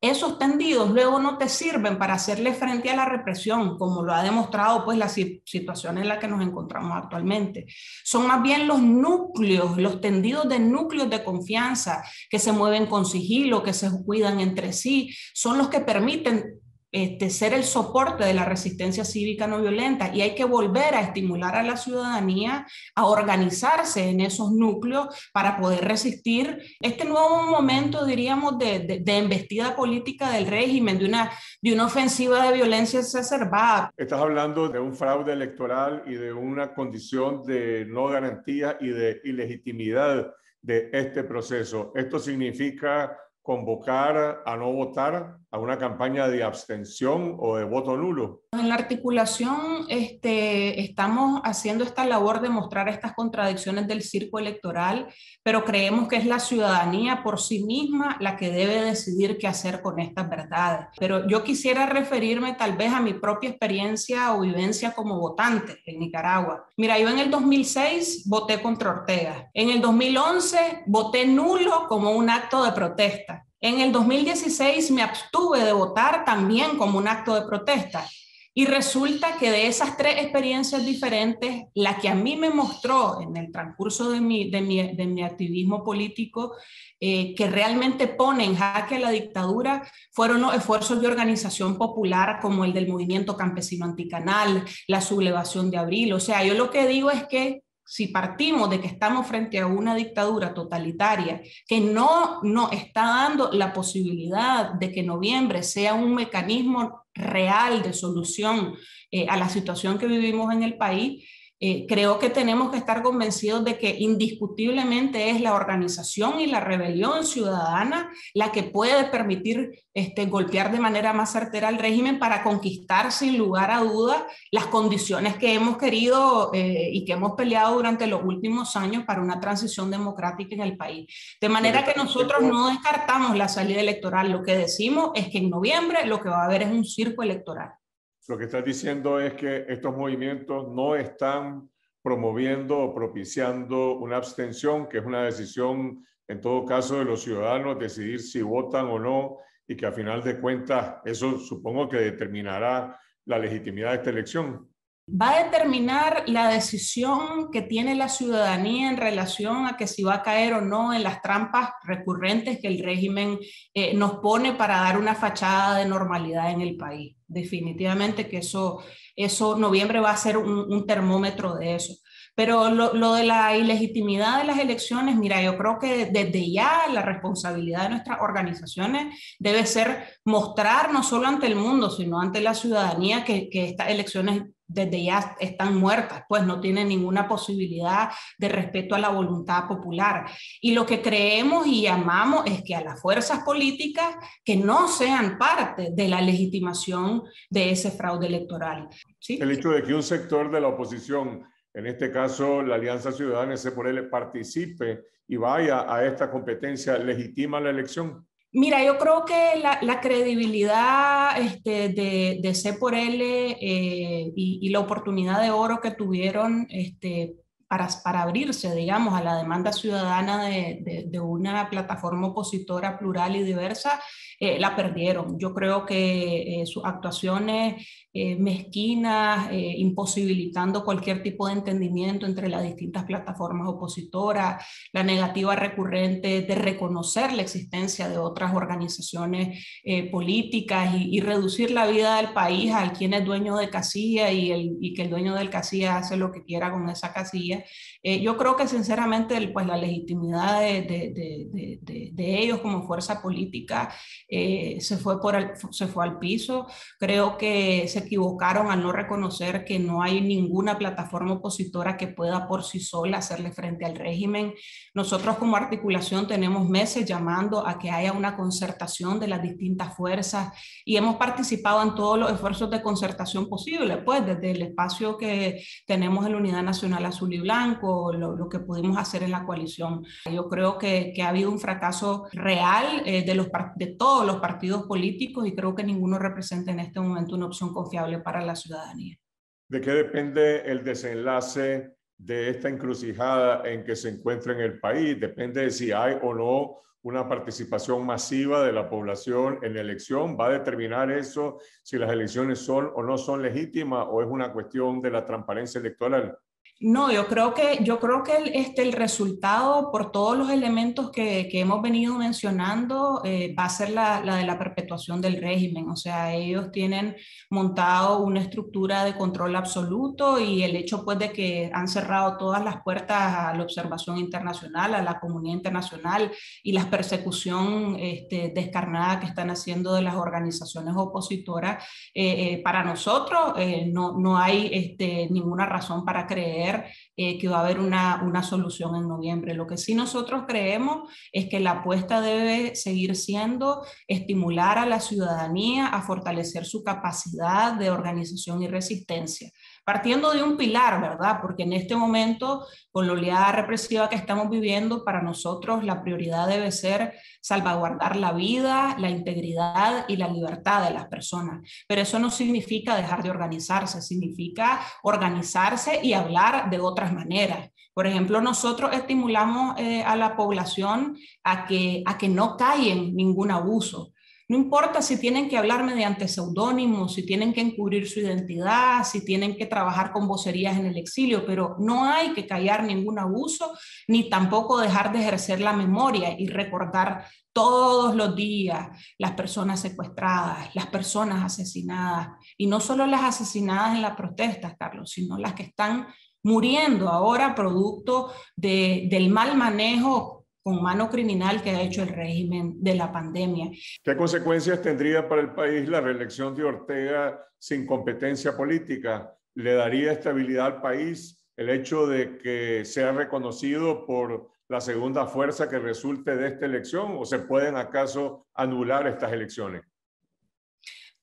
[SPEAKER 10] esos tendidos luego no te sirven para hacerle frente a la represión, como lo ha demostrado pues la situación en la que nos encontramos actualmente. Son más bien los núcleos, los tendidos de núcleos de confianza que se mueven con sigilo, que se cuidan entre sí, son los que permiten este, ser el soporte de la resistencia cívica no violenta y hay que volver a estimular a la ciudadanía a organizarse en esos núcleos para poder resistir este nuevo momento, diríamos, de, de, embestida política del régimen, de una, de una ofensiva de violencia exacerbada.
[SPEAKER 1] Estás hablando de un fraude electoral y de una condición de no garantía y de ilegitimidad de este proceso. Esto significa convocar a no votar a una campaña de abstención o de voto nulo?
[SPEAKER 10] En la articulación este, estamos haciendo esta labor de mostrar estas contradicciones del circo electoral, pero creemos que es la ciudadanía por sí misma la que debe decidir qué hacer con estas verdades. Pero yo quisiera referirme tal vez a mi propia experiencia o vivencia como votante en Nicaragua. Mira, yo en el 2006 voté contra Ortega. En el 2011 voté nulo como un acto de protesta. En el 2016 me abstuve de votar también como un acto de protesta. Y resulta que de esas tres experiencias diferentes, la que a mí me mostró en el transcurso de mi, de mi, de mi activismo político, eh, que realmente pone en jaque la dictadura, fueron los esfuerzos de organización popular como el del movimiento campesino anticanal, la sublevación de abril. O sea, yo lo que digo es que si partimos de que estamos frente a una dictadura totalitaria que no, no está dando la posibilidad de que noviembre sea un mecanismo real de solución eh, a la situación que vivimos en el país, eh, creo que tenemos que estar convencidos de que indiscutiblemente es la organización y la rebelión ciudadana la que puede permitir este, golpear de manera más certera al régimen para conquistar sin lugar a dudas las condiciones que hemos querido eh, y que hemos peleado durante los últimos años para una transición democrática en el país. De manera que nosotros no descartamos la salida electoral, lo que decimos es que en noviembre lo que va a haber es un circo electoral.
[SPEAKER 1] Lo que estás diciendo es que estos movimientos no están promoviendo o propiciando una abstención, que es una decisión, en todo caso, de los ciudadanos, decidir si votan o no, y que a final de cuentas eso supongo que determinará la legitimidad de esta elección
[SPEAKER 10] va a determinar la decisión que tiene la ciudadanía en relación a que si va a caer o no en las trampas recurrentes que el régimen eh, nos pone para dar una fachada de normalidad en el país. Definitivamente que eso, eso noviembre va a ser un, termómetro de eso. Pero lo, lo, de la ilegitimidad de las elecciones, mira, yo creo que desde ya la responsabilidad de nuestras organizaciones debe ser mostrar no solo ante el mundo, sino ante la ciudadanía que estas elecciones desde ya están muertas, pues no tienen ninguna posibilidad de respeto a la voluntad popular. Y lo que creemos y llamamos es que a las fuerzas políticas que no sean parte de la legitimación de ese fraude electoral.
[SPEAKER 1] ¿sí? El hecho de que un sector de la oposición, en este caso la Alianza Ciudadana, él, participe y vaya a esta competencia, legitima la elección.
[SPEAKER 10] Mira, yo creo que la, credibilidad este, de, de C por L eh, y, y, la oportunidad de oro que tuvieron este, para, abrirse, digamos, a la demanda ciudadana de, una plataforma opositora plural y diversa, eh, la perdieron. Yo creo que eh, sus actuaciones eh, mezquinas, imposibilitando cualquier tipo de entendimiento entre las distintas plataformas opositoras, la negativa recurrente de reconocer la existencia de otras organizaciones políticas y, y, reducir la vida del país al quien es dueño de casilla y, el, y que el dueño del casilla hace lo que quiera con esa casilla. Eh, yo creo que sinceramente pues, la legitimidad de, de, de, de ellos como fuerza política eh, se, fue por el, se fue al piso. Creo que se equivocaron al no reconocer que no hay ninguna plataforma opositora que pueda por sí sola hacerle frente al régimen. Nosotros como articulación tenemos meses llamando a que haya una concertación de las distintas fuerzas y hemos participado en todos los esfuerzos de concertación posibles, pues desde el espacio que tenemos en la Unidad Nacional Azul y Blanco, lo, que pudimos hacer en la coalición. Yo creo que, ha habido un fracaso real eh, de, de todos los partidos políticos y creo que ninguno representa en este momento una opción confiable para la ciudadanía.
[SPEAKER 1] ¿De qué depende el desenlace de esta encrucijada en que se encuentra en el país? Depende de si hay o no una participación masiva de la población en la elección? ¿Va a determinar eso si las elecciones son o no son legítimas o es una cuestión de la transparencia electoral?
[SPEAKER 10] No, yo creo que, yo creo que el, este, el resultado, por todos los elementos que, que hemos venido mencionando, eh, va a ser la, la, de la perpetuación del régimen. O sea, ellos tienen montado una estructura de control absoluto y el hecho pues, de que han cerrado todas las puertas a la observación internacional, a la comunidad internacional y la persecución este, descarnada que están haciendo de las organizaciones opositoras, eh, eh, para nosotros no, no hay este, ninguna razón para creer tener eh, que va a haber una, una solución en noviembre. Lo que sí nosotros creemos es que la apuesta debe seguir siendo estimular a la ciudadanía a fortalecer su capacidad de organización y resistencia partiendo de un pilar, ¿verdad? Porque en este momento, con la oleada represiva que estamos viviendo, para nosotros la prioridad debe ser salvaguardar la vida, la integridad y la libertad de las personas. Pero eso no significa dejar de organizarse, significa organizarse y hablar de otras maneras. Por ejemplo, nosotros estimulamos eh, a la población a que, a que no callen ningún abuso. No importa si tienen que hablar mediante seudónimos, si tienen que encubrir su identidad, si tienen que trabajar con vocerías en el exilio, pero no hay que callar ningún abuso, ni tampoco dejar de ejercer la memoria y recordar todos los días las personas secuestradas, las personas asesinadas, y no solo las asesinadas en las protestas, Carlos, sino las que están muriendo ahora producto de, del mal manejo con mano criminal que ha hecho el régimen de la pandemia.
[SPEAKER 1] ¿Qué consecuencias tendría para el país la reelección de Ortega sin competencia política? ¿Le daría estabilidad al país el hecho de que sea reconocido por la segunda fuerza que resulte de esta elección o se pueden acaso anular estas elecciones?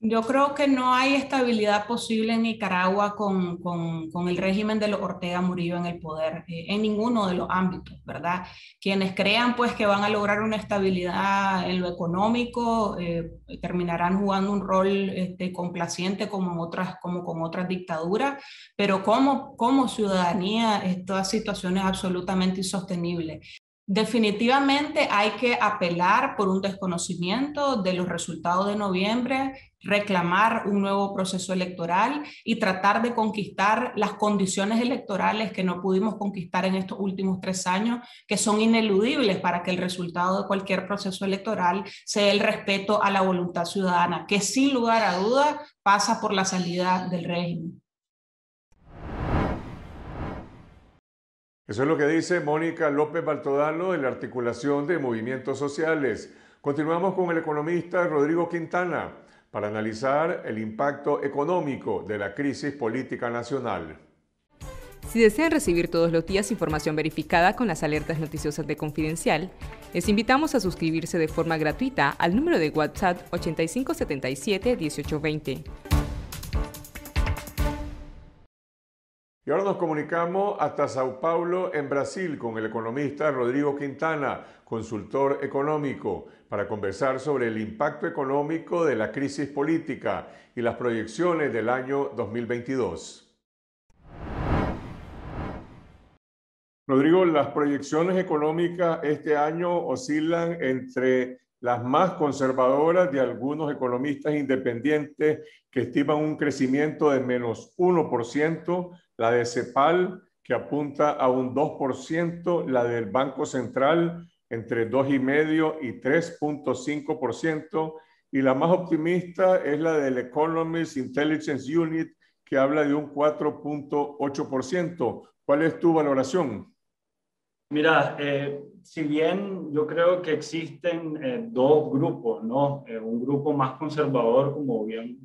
[SPEAKER 10] Yo creo que no hay estabilidad posible en Nicaragua con, con, con el régimen de los Ortega Murillo en el poder, eh, en ninguno de los ámbitos, ¿verdad? Quienes crean pues que van a lograr una estabilidad en lo económico eh, terminarán jugando un rol este, complaciente como, otras, como con otras dictaduras, pero como, como ciudadanía esta situación es absolutamente insostenible. Definitivamente hay que apelar por un desconocimiento de los resultados de noviembre, reclamar un nuevo proceso electoral y tratar de conquistar las condiciones electorales que no pudimos conquistar en estos últimos tres años, que son ineludibles para que el resultado de cualquier proceso electoral sea el respeto a la voluntad ciudadana, que sin lugar a duda pasa por la salida del régimen.
[SPEAKER 1] Eso es lo que dice Mónica López Baltodano de la articulación de movimientos sociales. Continuamos con el economista Rodrigo Quintana para analizar el impacto económico de la crisis política nacional.
[SPEAKER 11] Si desean recibir todos los días información verificada con las alertas noticiosas de Confidencial, les invitamos a suscribirse de forma gratuita al número de WhatsApp 8577 1820.
[SPEAKER 1] Y ahora nos comunicamos hasta Sao Paulo, en Brasil, con el economista Rodrigo Quintana, consultor económico, para conversar sobre el impacto económico de la crisis política y las proyecciones del año 2022. Rodrigo, las proyecciones económicas este año oscilan entre las más conservadoras de algunos economistas independientes que estiman un crecimiento de menos 1%, la de CEPAL que apunta a un 2%, la del Banco Central entre 2,5 y 3.5%, y la más optimista es la del Economist Intelligence Unit, que habla de un 4.8%. ¿Cuál es tu valoración?
[SPEAKER 12] Mira, eh, si bien yo creo que existen eh, dos grupos, ¿no? Eh, un grupo más conservador, como bien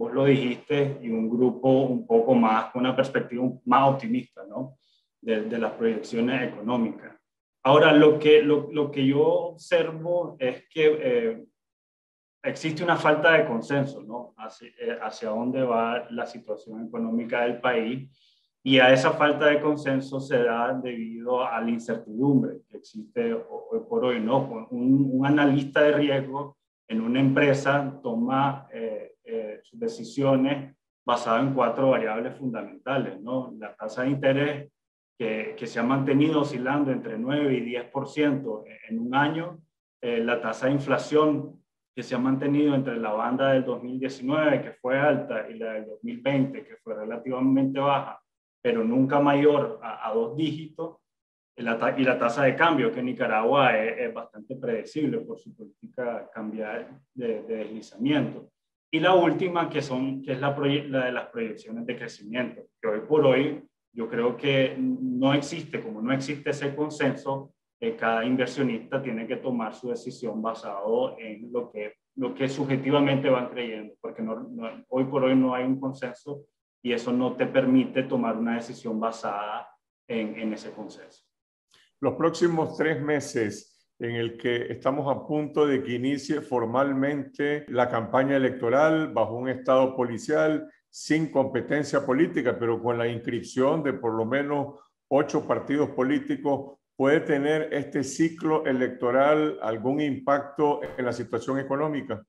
[SPEAKER 12] vos lo dijiste, y un grupo un poco más con una perspectiva más optimista, ¿no? De, de las proyecciones económicas. Ahora, lo que, lo, lo que yo observo es que existe una falta de consenso, ¿no? Hacia, hacia dónde va la situación económica del país y a esa falta de consenso se da debido a la incertidumbre que existe hoy por hoy. ¿no? Un, analista de riesgo en una empresa toma eh, eh, sus decisiones basadas en cuatro variables fundamentales. ¿no? La tasa de interés que, que, se ha mantenido oscilando entre 9 y 10% en un año, eh, la tasa de inflación que se ha mantenido entre la banda del 2019, que fue alta, y la del 2020, que fue relativamente baja, pero nunca mayor a, dos dígitos, y la, y la, tasa de cambio, que en Nicaragua es, bastante predecible por su política cambiar de, deslizamiento. Y la última, que, son, que es la, de las proyecciones de crecimiento, que hoy por hoy yo creo que no existe, como no existe ese consenso, eh, cada inversionista tiene que tomar su decisión basado en lo que, lo que subjetivamente van creyendo, porque hoy por hoy no hay un consenso y eso no te permite tomar una decisión basada en ese consenso.
[SPEAKER 1] Los próximos tres meses en el que estamos a punto de que inicie formalmente la campaña electoral bajo un estado policial sin competencia política, pero con la inscripción de por lo menos ocho partidos políticos, ¿puede tener este ciclo electoral algún impacto en la situación económica?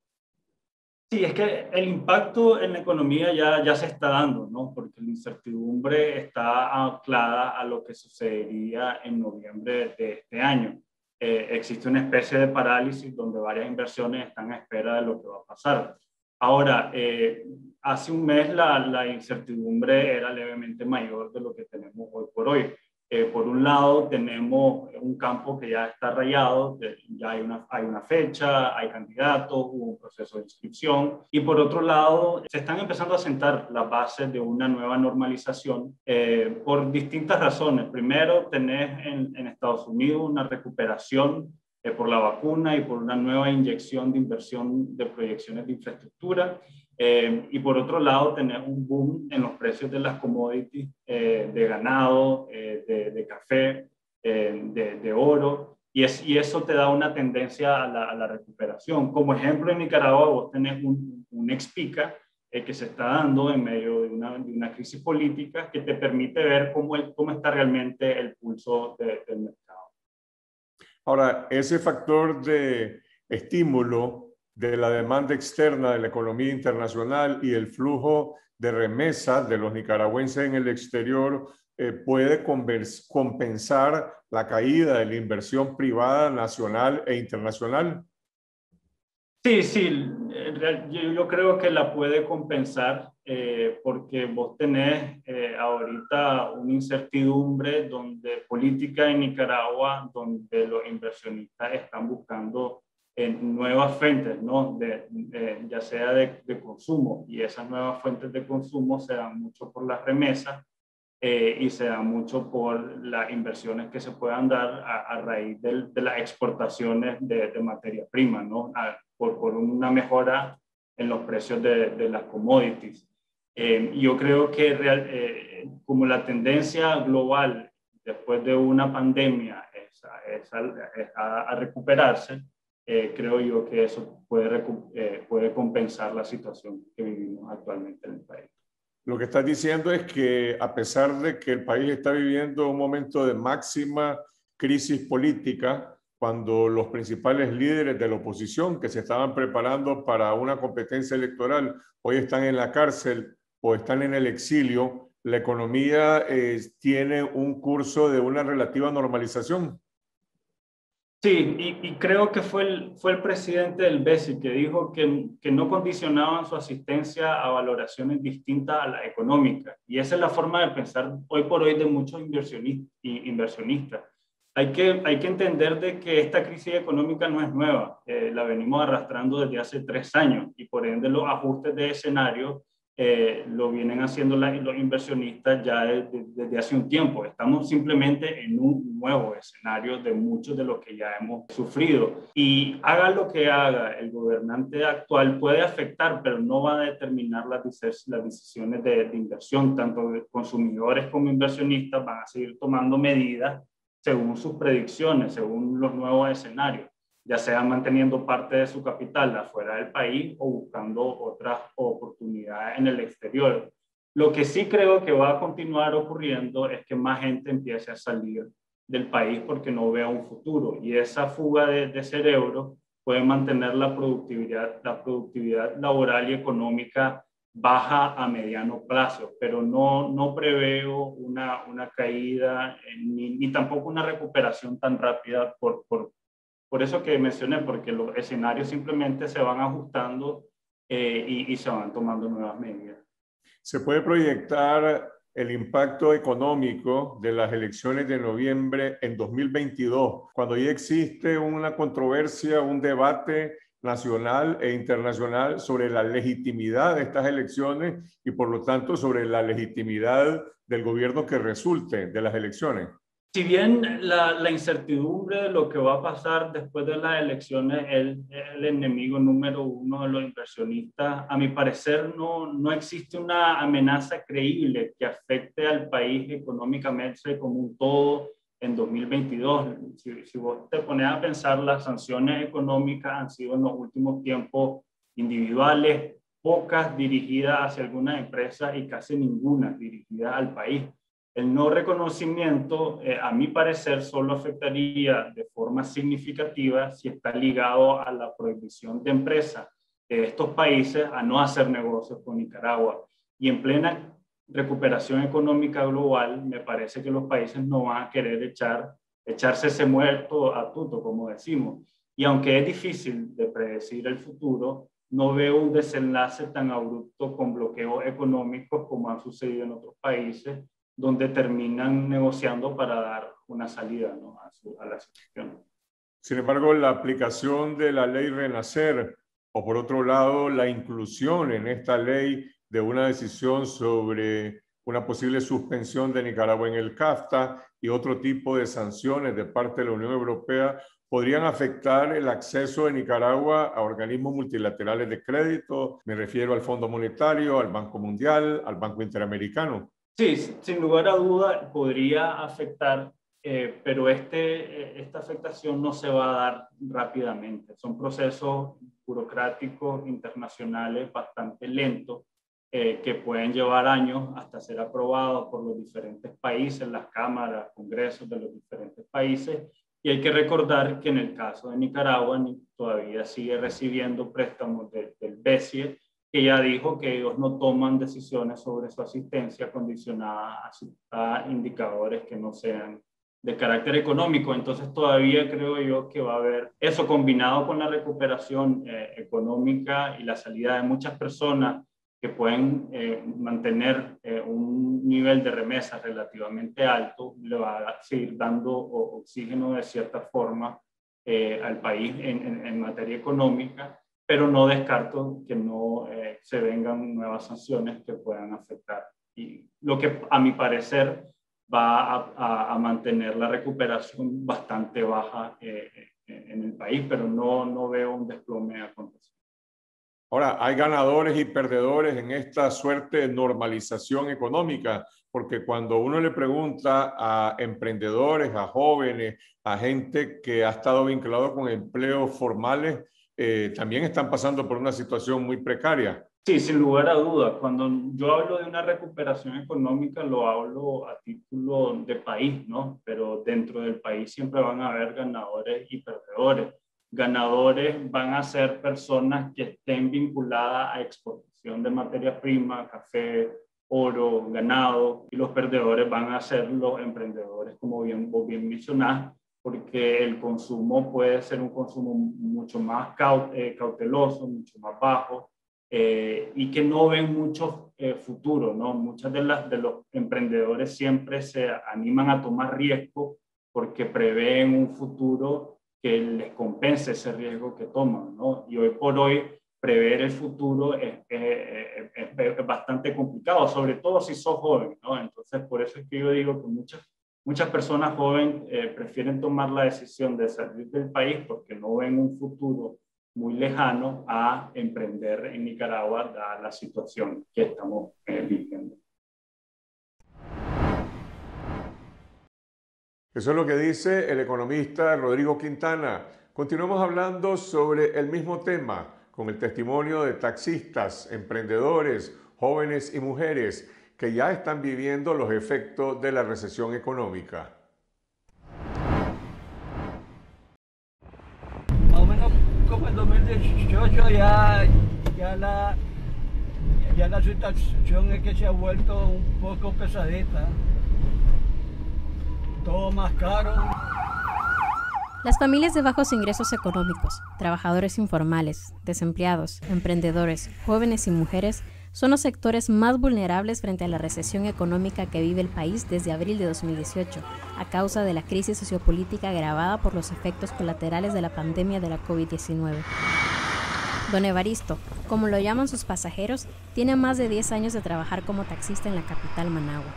[SPEAKER 12] Sí, es que el impacto en la economía ya, ya se está dando, ¿no? Porque la incertidumbre está anclada a lo que sucedería en noviembre de este año. Eh, existe una especie de parálisis donde varias inversiones están a espera de lo que va a pasar. Ahora, eh, hace un mes la, la incertidumbre era levemente mayor de lo que tenemos hoy por hoy. Eh, por un lado, tenemos un campo que ya está rayado, ya hay una, hay una fecha, hay candidatos, hubo un proceso de inscripción. Y por otro lado, se están empezando a sentar las bases de una nueva normalización eh, por distintas razones. Primero, tenés en, en Estados Unidos una recuperación eh, por la vacuna y por una nueva inyección de inversión de proyecciones de infraestructura. Eh, y por otro lado, tener un boom en los precios de las commodities eh, de ganado, eh, de, café, de, de, oro, y, es, y, eso te da una tendencia a la, a la, recuperación. Como ejemplo, en Nicaragua vos tenés un, un expica que se está dando en medio de una, de una, crisis política que te permite ver cómo, el, cómo está realmente el pulso del mercado.
[SPEAKER 1] Ahora, ese factor de estímulo de la demanda externa de la economía internacional y el flujo de remesas de los nicaragüenses en el exterior eh, puede compensar la caída de la inversión privada nacional e internacional?
[SPEAKER 12] Sí, sí, yo, creo que la puede compensar eh, porque vos tenés eh, ahorita una incertidumbre donde política en Nicaragua, donde los inversionistas están buscando en nuevas fuentes, ¿no? De, ya sea de, consumo, y esas nuevas fuentes de consumo se dan mucho por las remesas eh, y se dan mucho por las inversiones que se puedan dar a, raíz de, de, las exportaciones de, materia prima, ¿no? por, por, una mejora en los precios de, las commodities. Eh, yo creo que real, eh, como la tendencia global después de una pandemia es, es a, a recuperarse, eh, creo yo que eso puede, eh, puede compensar la situación que vivimos actualmente en el país.
[SPEAKER 1] Lo que estás diciendo es que a pesar de que el país está viviendo un momento de máxima crisis política, cuando los principales líderes de la oposición que se estaban preparando para una competencia electoral hoy están en la cárcel o están en el exilio, la economía eh, tiene un curso de una relativa normalización.
[SPEAKER 12] Sí, y, creo que fue el, fue el presidente del BESI que dijo que, que, no condicionaban su asistencia a valoraciones distintas a la económica. Y esa es la forma de pensar hoy por hoy de muchos inversionistas. Hay que, hay que entender de que esta crisis económica no es nueva, eh, la venimos arrastrando desde hace tres años y por ende los ajustes de escenario eh, lo vienen haciendo los inversionistas ya desde, hace un tiempo. Estamos simplemente en un nuevo escenario de muchos de los que ya hemos sufrido. Y haga lo que haga, el gobernante actual puede afectar, pero no va a determinar las, las decisiones de, de inversión. Tanto consumidores como inversionistas van a seguir tomando medidas según sus predicciones, según los nuevos escenarios ya sea manteniendo parte de su capital afuera del país o buscando otras oportunidades en el exterior. Lo que sí creo que va a continuar ocurriendo es que más gente empiece a salir del país porque no vea un futuro y esa fuga de, de cerebro puede mantener la productividad, la productividad laboral y económica baja a mediano plazo, pero no, no preveo una, una caída ni, ni, tampoco una recuperación tan rápida por, por, por eso que mencioné, porque los escenarios simplemente se van ajustando eh, y, y se van tomando nuevas medidas.
[SPEAKER 1] ¿Se puede proyectar el impacto económico de las elecciones de noviembre en 2022, cuando ya existe una controversia, un debate nacional e internacional sobre la legitimidad de estas elecciones y por lo tanto sobre la legitimidad del gobierno que resulte de las elecciones?
[SPEAKER 12] Si bien la, la, incertidumbre de lo que va a pasar después de las elecciones es el, enemigo número uno de los inversionistas, a mi parecer no, no existe una amenaza creíble que afecte al país económicamente como un todo en 2022. Si, si vos te pones a pensar, las sanciones económicas han sido en los últimos tiempos individuales, pocas dirigidas hacia alguna empresa y casi ninguna dirigida al país. El no reconocimiento, eh, a mi parecer, solo afectaría de forma significativa si está ligado a la prohibición de empresas de estos países a no hacer negocios con Nicaragua. Y en plena recuperación económica global, me parece que los países no van a querer echar, echarse ese muerto a tuto, como decimos. Y aunque es difícil de predecir el futuro, no veo un desenlace tan abrupto con bloqueos económicos como han sucedido en otros países donde terminan negociando para dar una salida ¿no? a, la situación.
[SPEAKER 1] Sin embargo, la aplicación de la ley Renacer, o por otro lado, la inclusión en esta ley de una decisión sobre una posible suspensión de Nicaragua en el CAFTA y otro tipo de sanciones de parte de la Unión Europea podrían afectar el acceso de Nicaragua a organismos multilaterales de crédito. Me refiero al Fondo Monetario, al Banco Mundial, al Banco Interamericano.
[SPEAKER 12] Sí, sin lugar a duda podría afectar, eh, pero este, eh, esta afectación no se va a dar rápidamente. Son procesos burocráticos internacionales bastante lentos eh, que pueden llevar años hasta ser aprobados por los diferentes países, las cámaras, congresos de los diferentes países. Y hay que recordar que en el caso de Nicaragua todavía sigue recibiendo préstamos del BESIE ya dijo que ellos no toman decisiones sobre su asistencia condicionada a, indicadores que no sean de carácter económico. Entonces todavía creo yo que va a haber eso combinado con la recuperación eh, económica y la salida de muchas personas que pueden eh, mantener eh, un nivel de remesas relativamente alto, le va a seguir dando oxígeno de cierta forma al país en, en materia económica pero no descarto que no eh, se vengan nuevas sanciones que puedan afectar. Y lo que a mi parecer va a, a, mantener la recuperación bastante baja eh, eh, en el país, pero no, no veo un desplome acontecer.
[SPEAKER 1] Ahora, hay ganadores y perdedores en esta suerte de normalización económica, porque cuando uno le pregunta a emprendedores, a jóvenes, a gente que ha estado vinculado con empleos formales, eh, también están pasando por una situación muy precaria.
[SPEAKER 12] Sí, sin lugar a dudas. Cuando yo hablo de una recuperación económica, lo hablo a título de país, ¿no? Pero dentro del país siempre van a haber ganadores y perdedores. Ganadores van a ser personas que estén vinculadas a exportación de materia prima, café, oro, ganado, y los perdedores van a ser los emprendedores, como bien, vos bien mencionás, porque el consumo puede ser un consumo mucho más eh, cauteloso, mucho más bajo, eh, y que no ven mucho eh, futuro, ¿no? Muchas de, las, de los emprendedores siempre se animan a tomar riesgo porque prevén un futuro que les compense ese riesgo que toman, ¿no? Y hoy por hoy prever el futuro es, es, es, bastante complicado, sobre todo si sos joven, ¿no? Entonces, por eso es que yo digo que muchas, muchas personas jóvenes eh, prefieren tomar la decisión de salir del país porque no ven un futuro muy lejano a emprender en Nicaragua, dada la situación que estamos eh, viviendo.
[SPEAKER 1] Eso es lo que dice el economista Rodrigo Quintana. Continuamos hablando sobre el mismo tema con el testimonio de taxistas, emprendedores, jóvenes y mujeres que ya están viviendo los efectos de la recesión económica.
[SPEAKER 13] Más o menos como en 2018 ya, ya, la, ya la situación es que se ha vuelto un poco pesadita todo más caro.
[SPEAKER 14] Las familias de bajos ingresos económicos, trabajadores informales, desempleados, emprendedores, jóvenes y mujeres son los sectores más vulnerables frente a la recesión económica que vive el país desde abril de 2018, a causa de la crisis sociopolítica agravada por los efectos colaterales de la pandemia de la COVID-19. Don Evaristo, como lo llaman sus pasajeros, tiene más de 10 años de trabajar como taxista en la capital Managua.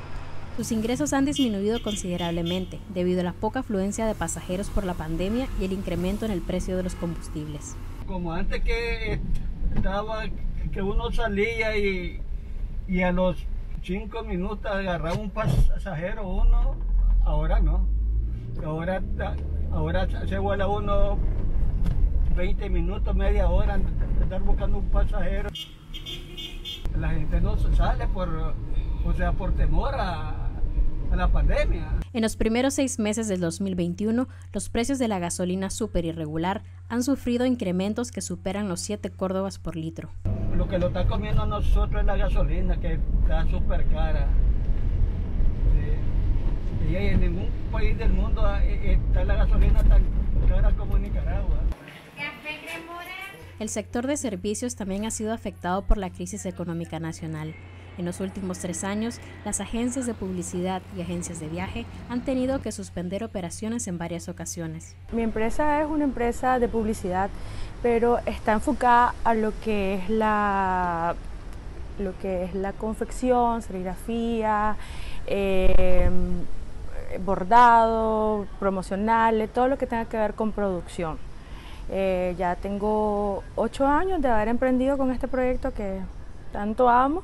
[SPEAKER 14] Sus ingresos han disminuido considerablemente debido a la poca afluencia de pasajeros por la pandemia y el incremento en el precio de los combustibles.
[SPEAKER 13] Como antes que estaba que uno salía y, y a los cinco minutos agarraba un pasajero uno, ahora no. Ahora, ahora se vuela uno 20 minutos, media hora, estar buscando un pasajero. La gente no sale por, o sea, por temor a, la pandemia.
[SPEAKER 14] En los primeros seis meses del 2021, los precios de la gasolina súper irregular han sufrido incrementos que superan los 7 córdobas por litro.
[SPEAKER 13] Lo que lo está comiendo nosotros es la gasolina, que está súper cara. Y en ningún país del mundo está la gasolina tan cara como en Nicaragua.
[SPEAKER 14] El sector de servicios también ha sido afectado por la crisis económica nacional. En los últimos tres años, las agencias de publicidad y agencias de viaje han tenido que suspender operaciones en varias ocasiones.
[SPEAKER 15] Mi empresa es una empresa de publicidad, pero está enfocada a lo que es la, lo que es la confección, serigrafía, em, bordado, promocionales, todo lo que tenga que ver con producción. Eh, ya tengo ocho años de haber emprendido con este proyecto que tanto amo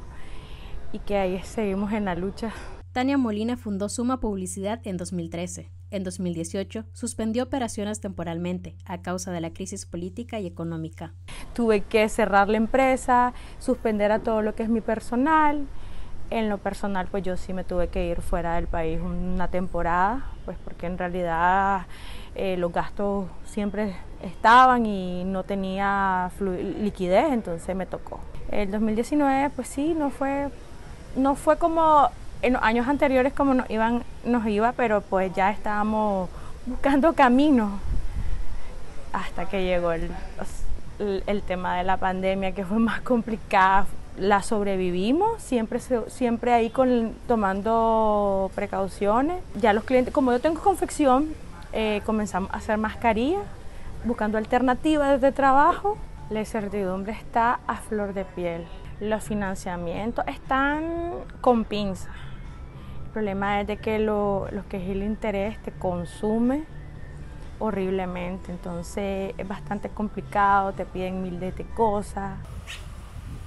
[SPEAKER 15] y que ahí seguimos en la lucha.
[SPEAKER 14] Tania Molina fundó Suma Publicidad en 2013. En 2018 suspendió operaciones temporalmente a causa de la crisis política y económica.
[SPEAKER 15] Tuve que cerrar la empresa, suspender a todo lo que es mi personal. En lo personal, pues yo sí me tuve que ir fuera del país una temporada, pues porque en realidad eh, los gastos siempre estaban y no tenía liquidez, entonces me tocó. El 2019, pues sí, no fue no fue como en los años anteriores como nos, iban, nos iba, pero pues ya estábamos buscando caminos hasta que llegó el, el, tema de la pandemia que fue más complicada. La sobrevivimos, siempre, siempre ahí con, tomando precauciones. Ya los clientes, como yo tengo confección, eh, comenzamos a hacer mascarillas, buscando alternativas de trabajo. La incertidumbre está a flor de piel los financiamientos están con pinza. El problema es de que lo, que es el interés te consume horriblemente, entonces es bastante complicado, te piden mil de cosas.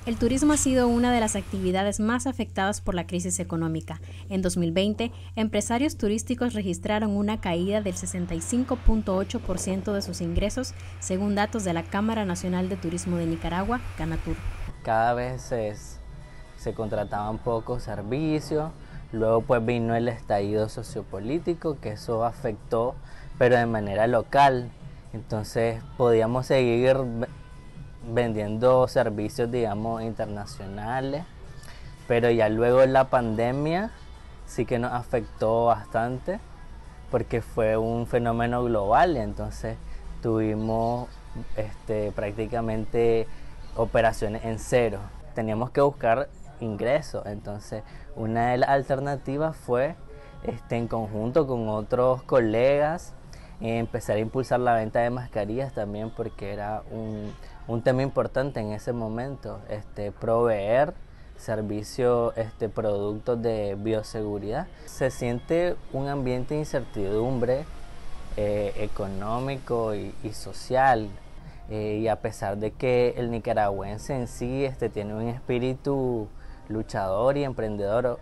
[SPEAKER 14] El turismo ha sido una de las actividades más afectadas por la crisis económica. En 2020, empresarios turísticos registraron una caída del 65.8% de sus ingresos, según datos de la Cámara Nacional de Turismo de Nicaragua, Canatur
[SPEAKER 16] cada vez se, contrataban pocos servicios, luego pues vino el estallido sociopolítico, que eso afectó, pero de manera local, entonces podíamos seguir vendiendo servicios, digamos, internacionales, pero ya luego la pandemia sí que nos afectó bastante porque fue un fenómeno global, entonces tuvimos este, prácticamente operaciones en cero. Teníamos que buscar ingresos, entonces una de las alternativas fue este, en conjunto con otros colegas empezar a impulsar la venta de mascarillas también porque era un, un tema importante en ese momento, este, proveer servicios, este, productos de bioseguridad. Se siente un ambiente de incertidumbre eh, económico y, social. Eh, y a pesar de que el nicaragüense en sí este, tiene un espíritu luchador y emprendedor,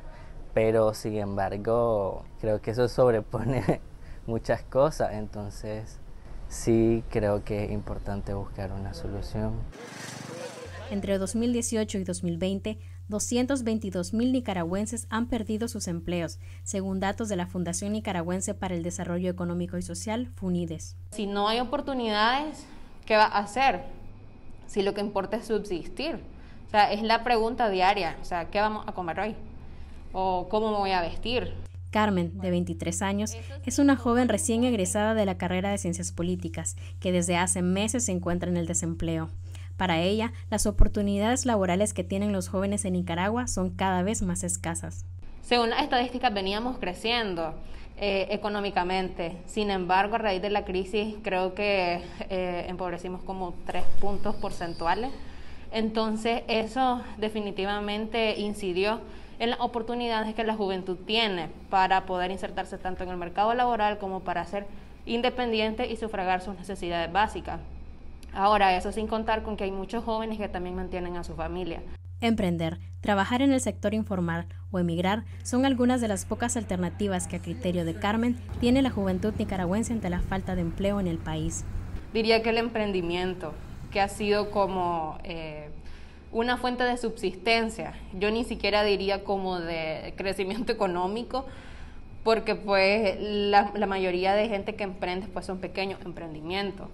[SPEAKER 16] pero sin embargo creo que eso sobrepone muchas cosas, entonces sí creo que es importante buscar una solución.
[SPEAKER 14] Entre 2018 y 2020, 222 mil nicaragüenses han perdido sus empleos, según datos de la Fundación Nicaragüense para el Desarrollo Económico y Social, FUNIDES.
[SPEAKER 17] Si no hay oportunidades, ¿qué va a hacer? Si lo que importa es subsistir. O sea, es la pregunta diaria. O sea, ¿qué vamos a comer hoy? ¿O cómo me voy a vestir?
[SPEAKER 14] Carmen, de 23 años, es una joven recién egresada de la carrera de Ciencias Políticas, que desde hace meses se encuentra en el desempleo. Para ella, las oportunidades laborales que tienen los jóvenes en Nicaragua son cada vez más escasas.
[SPEAKER 17] Según las estadísticas, veníamos creciendo eh, económicamente. Sin embargo, a raíz de la crisis, creo que eh, empobrecimos como tres puntos porcentuales. Entonces, eso definitivamente incidió en las oportunidades que la juventud tiene para poder insertarse tanto en el mercado laboral como para ser independiente y sufragar sus necesidades básicas. Ahora, eso sin contar con que hay muchos jóvenes que también mantienen a su familia.
[SPEAKER 14] Emprender, trabajar en el sector informal o emigrar son algunas de las pocas alternativas que a criterio de Carmen tiene la juventud nicaragüense ante la falta de empleo en el país.
[SPEAKER 17] Diría que el emprendimiento, que ha sido como eh, una fuente de subsistencia, yo ni siquiera diría como de crecimiento económico, porque pues la, la mayoría de gente que emprende pues son pequeños emprendimientos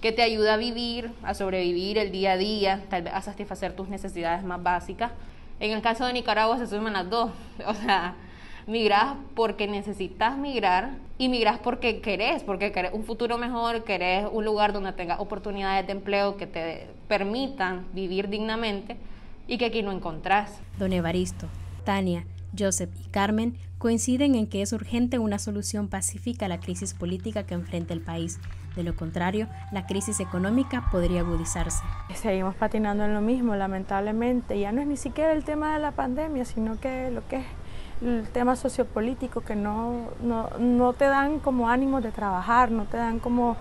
[SPEAKER 17] que te ayuda a vivir, a sobrevivir el día a día, tal vez a satisfacer tus necesidades más básicas. En el caso de Nicaragua se suman las dos, o sea, migras porque necesitas migrar y migras porque querés, porque querés un futuro mejor, querés un lugar donde tengas oportunidades de empleo que te permitan vivir dignamente y que aquí no encontrás.
[SPEAKER 14] Don Evaristo, Tania, Joseph y Carmen coinciden en que es urgente una solución pacífica a la crisis política que enfrenta el país de lo contrario, la crisis económica podría agudizarse.
[SPEAKER 15] Seguimos patinando en lo mismo, lamentablemente. Ya no es ni siquiera el tema de la pandemia, sino que lo que es el tema sociopolítico, que no, no, te dan como ánimo de trabajar, no te dan como,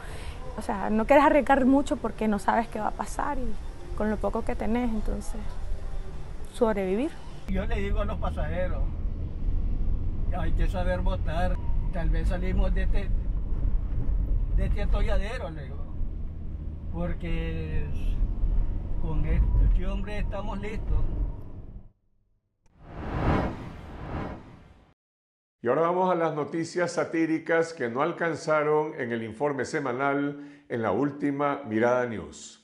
[SPEAKER 15] o sea, no quieres arriesgar mucho porque no sabes qué va a pasar y con lo poco que tenés, entonces, sobrevivir.
[SPEAKER 13] Yo le digo a los pasajeros, hay que saber votar, tal vez salimos de este de este atolladero, le digo. Porque con este hombre estamos listos.
[SPEAKER 1] Y ahora vamos a las noticias satíricas que no alcanzaron en el informe semanal en la última Mirada News.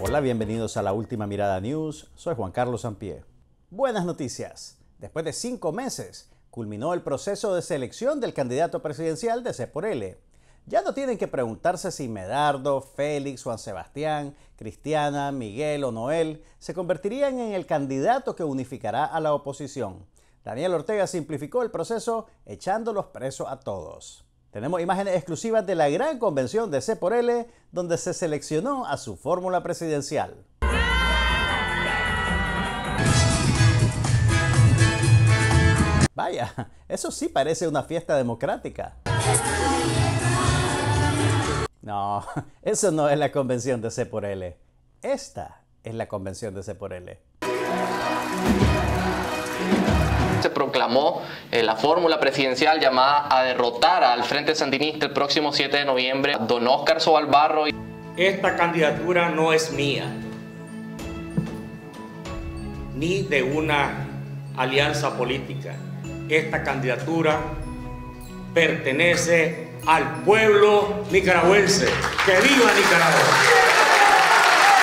[SPEAKER 18] Hola, bienvenidos a la última Mirada News. Soy Juan Carlos Sampié. Buenas noticias. Después de cinco meses, culminó el proceso de selección del candidato presidencial de C por L. Ya no tienen que preguntarse si Medardo, Félix, Juan Sebastián, Cristiana, Miguel o Noel se convertirían en el candidato que unificará a la oposición. Daniel Ortega simplificó el proceso echándolos presos a todos. Tenemos imágenes exclusivas de la gran convención de C por L, donde se seleccionó a su fórmula presidencial. Vaya, eso sí parece una fiesta democrática. No, eso no es la convención de C por L. Esta es la convención de C por L.
[SPEAKER 19] Se proclamó eh, la fórmula presidencial llamada a derrotar al Frente Sandinista el próximo 7 de noviembre. Don Oscar Sobalbarro.
[SPEAKER 3] Esta candidatura no es mía, ni de una alianza política esta candidatura pertenece al pueblo nicaragüense. ¡Que viva Nicaragua!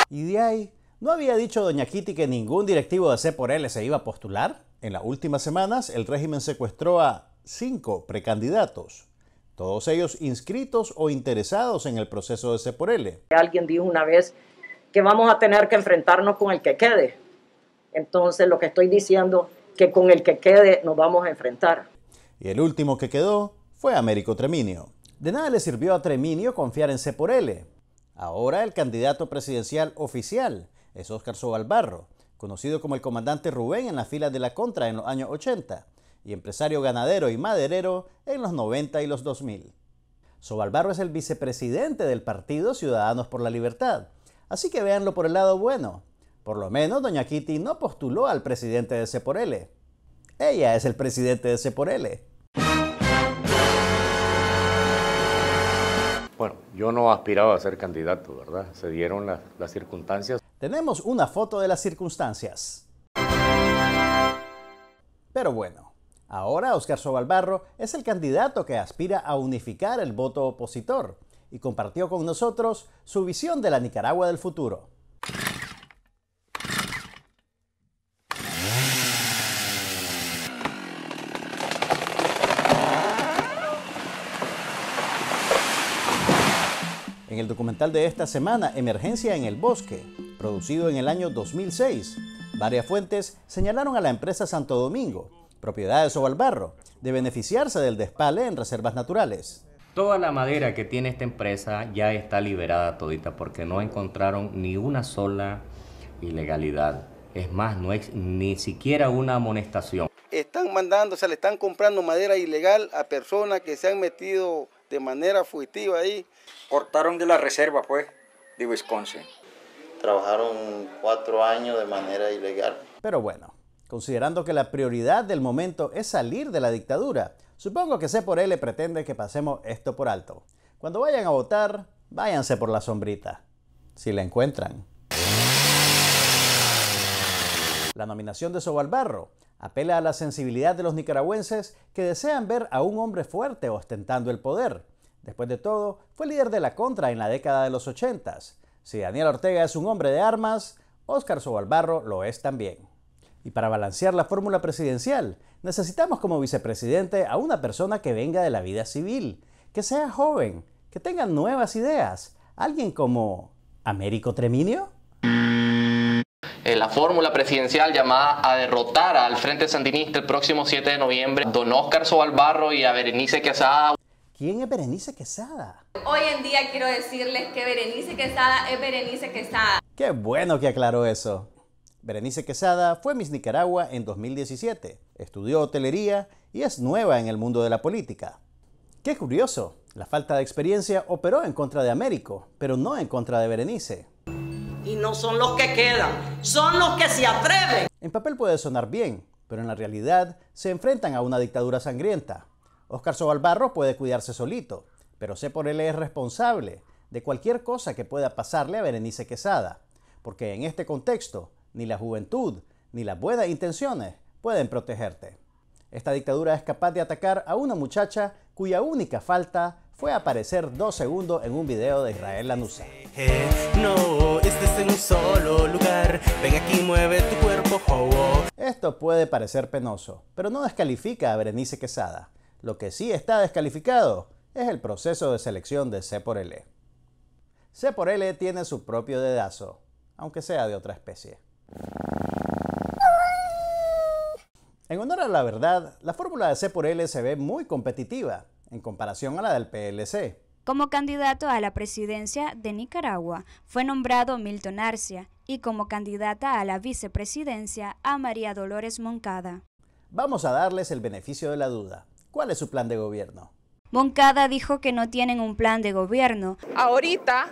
[SPEAKER 18] Y de ahí, ¿no había dicho doña Kitty que ningún directivo de C por L se iba a postular? En las últimas semanas, el régimen secuestró a cinco precandidatos, todos ellos inscritos o interesados en el proceso de C por L.
[SPEAKER 20] Alguien dijo una vez que vamos a tener que enfrentarnos con el que quede. Entonces, lo que estoy diciendo que con el que quede nos vamos a enfrentar.
[SPEAKER 18] Y el último que quedó fue Américo Treminio. De nada le sirvió a Treminio confiar en C por L. Ahora el candidato presidencial oficial es Óscar Sobalbarro, conocido como el comandante Rubén en las filas de la Contra en los años 80 y empresario ganadero y maderero en los 90 y los 2000. Sobalbarro es el vicepresidente del partido Ciudadanos por la Libertad, así que véanlo por el lado bueno. Por lo menos doña Kitty no postuló al presidente de C por L. Ella es el presidente de C por L.
[SPEAKER 21] Bueno, yo no aspiraba a ser candidato, ¿verdad? Se dieron las, las circunstancias.
[SPEAKER 18] Tenemos una foto de las circunstancias. Pero bueno, ahora Oscar Sobalbarro es el candidato que aspira a unificar el voto opositor y compartió con nosotros su visión de la Nicaragua del futuro. En el documental de esta semana, Emergencia en el Bosque, producido en el año 2006, varias fuentes señalaron a la empresa Santo Domingo, propiedad de Sobalbarro, de beneficiarse del despale en reservas naturales.
[SPEAKER 22] Toda la madera que tiene esta empresa ya está liberada todita porque no encontraron ni una sola ilegalidad. Es más, no es ni siquiera una amonestación.
[SPEAKER 23] Están mandando, se le están comprando madera ilegal a personas que se han metido de manera fugitiva ahí.
[SPEAKER 24] Cortaron de la reserva, pues, de Wisconsin.
[SPEAKER 25] Trabajaron cuatro años de manera ilegal.
[SPEAKER 18] Pero bueno, considerando que la prioridad del momento es salir de la dictadura, supongo que C por L pretende que pasemos esto por alto. Cuando vayan a votar, váyanse por la sombrita, si la encuentran. La nominación de Sobalbarro apela a la sensibilidad de los nicaragüenses que desean ver a un hombre fuerte ostentando el poder. Después de todo, fue líder de la contra en la década de los 80. Si Daniel Ortega es un hombre de armas, Óscar Sobalbarro lo es también. Y para balancear la fórmula presidencial, necesitamos como vicepresidente a una persona que venga de la vida civil, que sea joven, que tenga nuevas ideas, alguien como Américo Treminio.
[SPEAKER 19] La fórmula presidencial llamada a derrotar al Frente Sandinista el próximo 7 de noviembre, don Óscar Sobalbarro y a Berenice.
[SPEAKER 18] ¿Quién es Berenice Quesada?
[SPEAKER 26] Hoy en día quiero decirles que Berenice Quesada es Berenice Quesada.
[SPEAKER 18] Qué bueno que aclaró eso. Berenice Quesada fue Miss Nicaragua en 2017, estudió hotelería y es nueva en el mundo de la política. Qué curioso, la falta de experiencia operó en contra de Américo, pero no en contra de Berenice.
[SPEAKER 20] Y no son los que quedan, son los que se atreven.
[SPEAKER 18] En papel puede sonar bien, pero en la realidad se enfrentan a una dictadura sangrienta. Óscar Sobalbarro puede cuidarse solito, pero sé por él es responsable de cualquier cosa que pueda pasarle a Berenice Quesada, porque en este contexto ni la juventud ni las buenas intenciones pueden protegerte. Esta dictadura es capaz de atacar a una muchacha cuya única falta fue aparecer dos segundos en un video de Israel Lanusa.
[SPEAKER 27] No, es en un solo lugar. Ven aquí, mueve tu cuerpo,
[SPEAKER 18] Esto puede parecer penoso, pero no descalifica a Berenice Quesada. Lo que sí está descalificado es el proceso de selección de C por L. C por L tiene su propio dedazo, aunque sea de otra especie. En honor a la verdad, la fórmula de C por L se ve muy competitiva en comparación a la del PLC.
[SPEAKER 28] Como candidato a la presidencia de Nicaragua fue nombrado Milton Arcia y como candidata a la vicepresidencia a María Dolores Moncada.
[SPEAKER 18] Vamos a darles el beneficio de la duda. ¿Cuál es su plan de gobierno?
[SPEAKER 28] Moncada dijo que no tienen un plan de gobierno.
[SPEAKER 29] Ahorita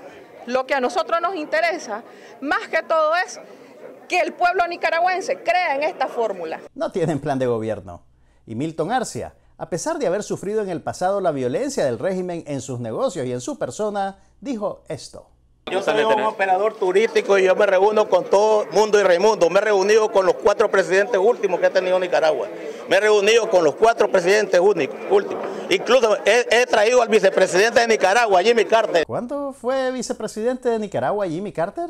[SPEAKER 29] lo que a nosotros nos interesa, más que todo es que el pueblo nicaragüense crea en esta fórmula.
[SPEAKER 18] No tienen plan de gobierno. Y Milton Arcia, a pesar de haber sufrido en el pasado la violencia del régimen en sus negocios y en su persona, dijo esto.
[SPEAKER 30] Yo soy un operador turístico y yo me reúno con todo mundo y Raimundo. Me he reunido con los cuatro presidentes últimos que ha tenido Nicaragua. Me he reunido con los cuatro presidentes únicos, últimos. Incluso he, he traído al vicepresidente de Nicaragua, Jimmy Carter.
[SPEAKER 18] ¿Cuándo fue vicepresidente de Nicaragua Jimmy Carter?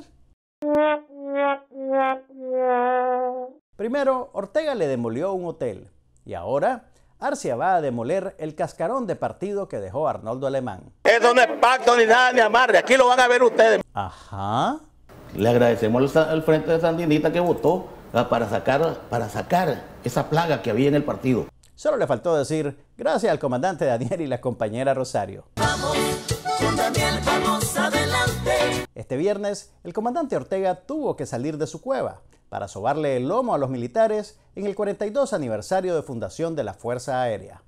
[SPEAKER 18] Primero, Ortega le demolió un hotel y ahora Arcia va a demoler el cascarón de partido que dejó Arnoldo Alemán.
[SPEAKER 30] Eso no es pacto ni nada ni amarre, aquí lo van a ver ustedes.
[SPEAKER 18] Ajá.
[SPEAKER 31] Le agradecemos al, al Frente de Sandinista que votó ah, para sacar, para sacar esa plaga que había en el partido.
[SPEAKER 18] Solo le faltó decir gracias al comandante Daniel y la compañera Rosario.
[SPEAKER 32] Con Daniel vamos adelante.
[SPEAKER 18] Este viernes, el comandante Ortega tuvo que salir de su cueva para sobarle el lomo a los militares en el 42 aniversario de fundación de la Fuerza Aérea.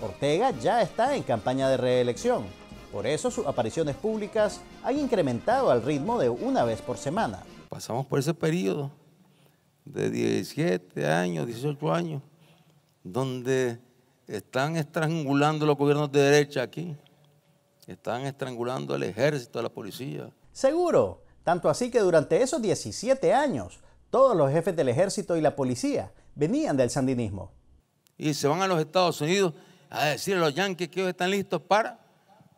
[SPEAKER 18] Ortega ya está en campaña de reelección, por eso sus apariciones públicas han incrementado al ritmo de una vez por semana.
[SPEAKER 33] Pasamos por ese periodo de 17 años, 18 años, donde están estrangulando los gobiernos de derecha aquí, están estrangulando al ejército, a la policía.
[SPEAKER 18] Seguro, tanto así que durante esos 17 años, todos los jefes del ejército y la policía venían del sandinismo.
[SPEAKER 33] Y se van a los Estados Unidos a decir a los yanquis que ellos están listos para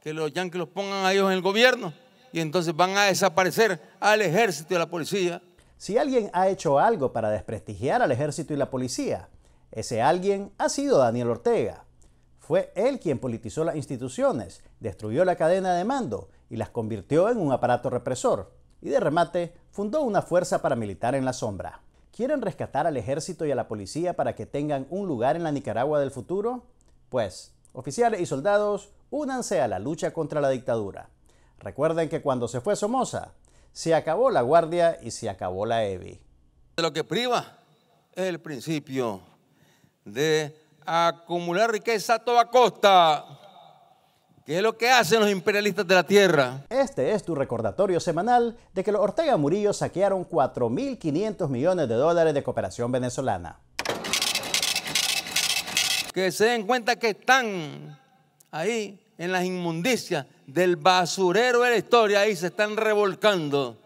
[SPEAKER 33] que los yanquis los pongan a ellos en el gobierno y entonces van a desaparecer al ejército y a la policía.
[SPEAKER 18] Si alguien ha hecho algo para desprestigiar al ejército y la policía, ese alguien ha sido Daniel Ortega. Fue él quien politizó las instituciones, destruyó la cadena de mando y las convirtió en un aparato represor y de remate fundó una fuerza paramilitar en la sombra. ¿Quieren rescatar al ejército y a la policía para que tengan un lugar en la Nicaragua del futuro? Pues, oficiales y soldados, únanse a la lucha contra la dictadura. Recuerden que cuando se fue Somoza, se acabó la guardia y se acabó la EBI.
[SPEAKER 33] Lo que priva el principio de acumular riqueza a toda costa ¿Qué es lo que hacen los imperialistas de la tierra?
[SPEAKER 18] Este es tu recordatorio semanal de que los Ortega Murillo saquearon 4.500 millones de dólares de cooperación venezolana.
[SPEAKER 33] Que se den cuenta que están ahí en las inmundicias del basurero de la historia, ahí se están revolcando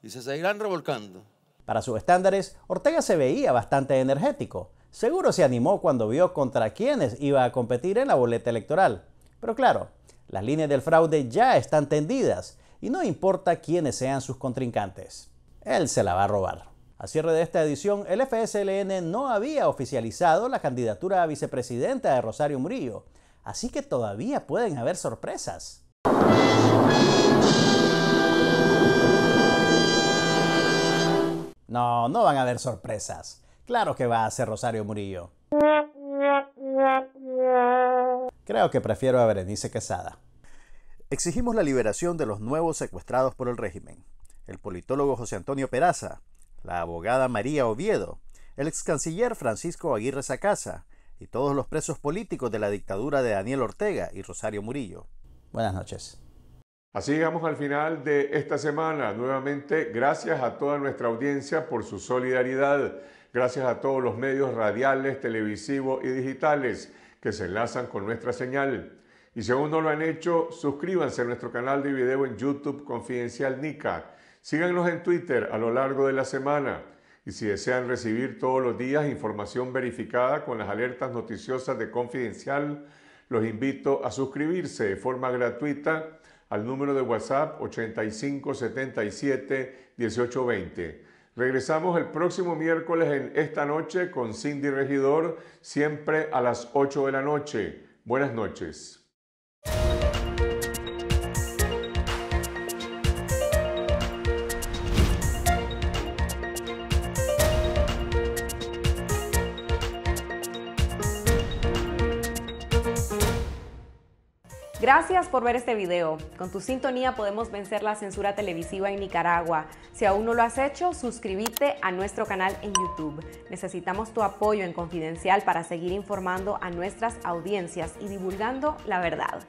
[SPEAKER 33] y se seguirán revolcando.
[SPEAKER 18] Para sus estándares, Ortega se veía bastante energético. Seguro se animó cuando vio contra quiénes iba a competir en la boleta electoral. Pero claro, las líneas del fraude ya están tendidas y no importa quiénes sean sus contrincantes. Él se la va a robar. A cierre de esta edición, el FSLN no había oficializado la candidatura a vicepresidenta de Rosario Murillo, así que todavía pueden haber sorpresas. No, no van a haber sorpresas. Claro que va a ser Rosario Murillo. Creo que prefiero a Berenice Quesada. Exigimos la liberación de los nuevos secuestrados por el régimen. El politólogo José Antonio Peraza, la abogada María Oviedo, el ex canciller Francisco Aguirre Sacasa y todos los presos políticos de la dictadura de Daniel Ortega y Rosario Murillo. Buenas noches.
[SPEAKER 1] Así llegamos al final de esta semana. Nuevamente, gracias a toda nuestra audiencia por su solidaridad. Gracias a todos los medios radiales, televisivos y digitales que se enlazan con nuestra señal. Y si aún no lo han hecho, suscríbanse a nuestro canal de video en YouTube Confidencial Nica. Síganos en Twitter a lo largo de la semana. Y si desean recibir todos los días información verificada con las alertas noticiosas de Confidencial, los invito a suscribirse de forma gratuita al número de WhatsApp 8577 1820. Regresamos el próximo miércoles en esta noche con Cindy Regidor, siempre a las 8 de la noche. Buenas noches.
[SPEAKER 34] Gracias por ver este video. Con tu sintonía podemos vencer la censura televisiva en Nicaragua. Si aún no lo has hecho, suscríbete a nuestro canal en YouTube. Necesitamos tu apoyo en Confidencial para seguir informando a nuestras audiencias y divulgando la verdad.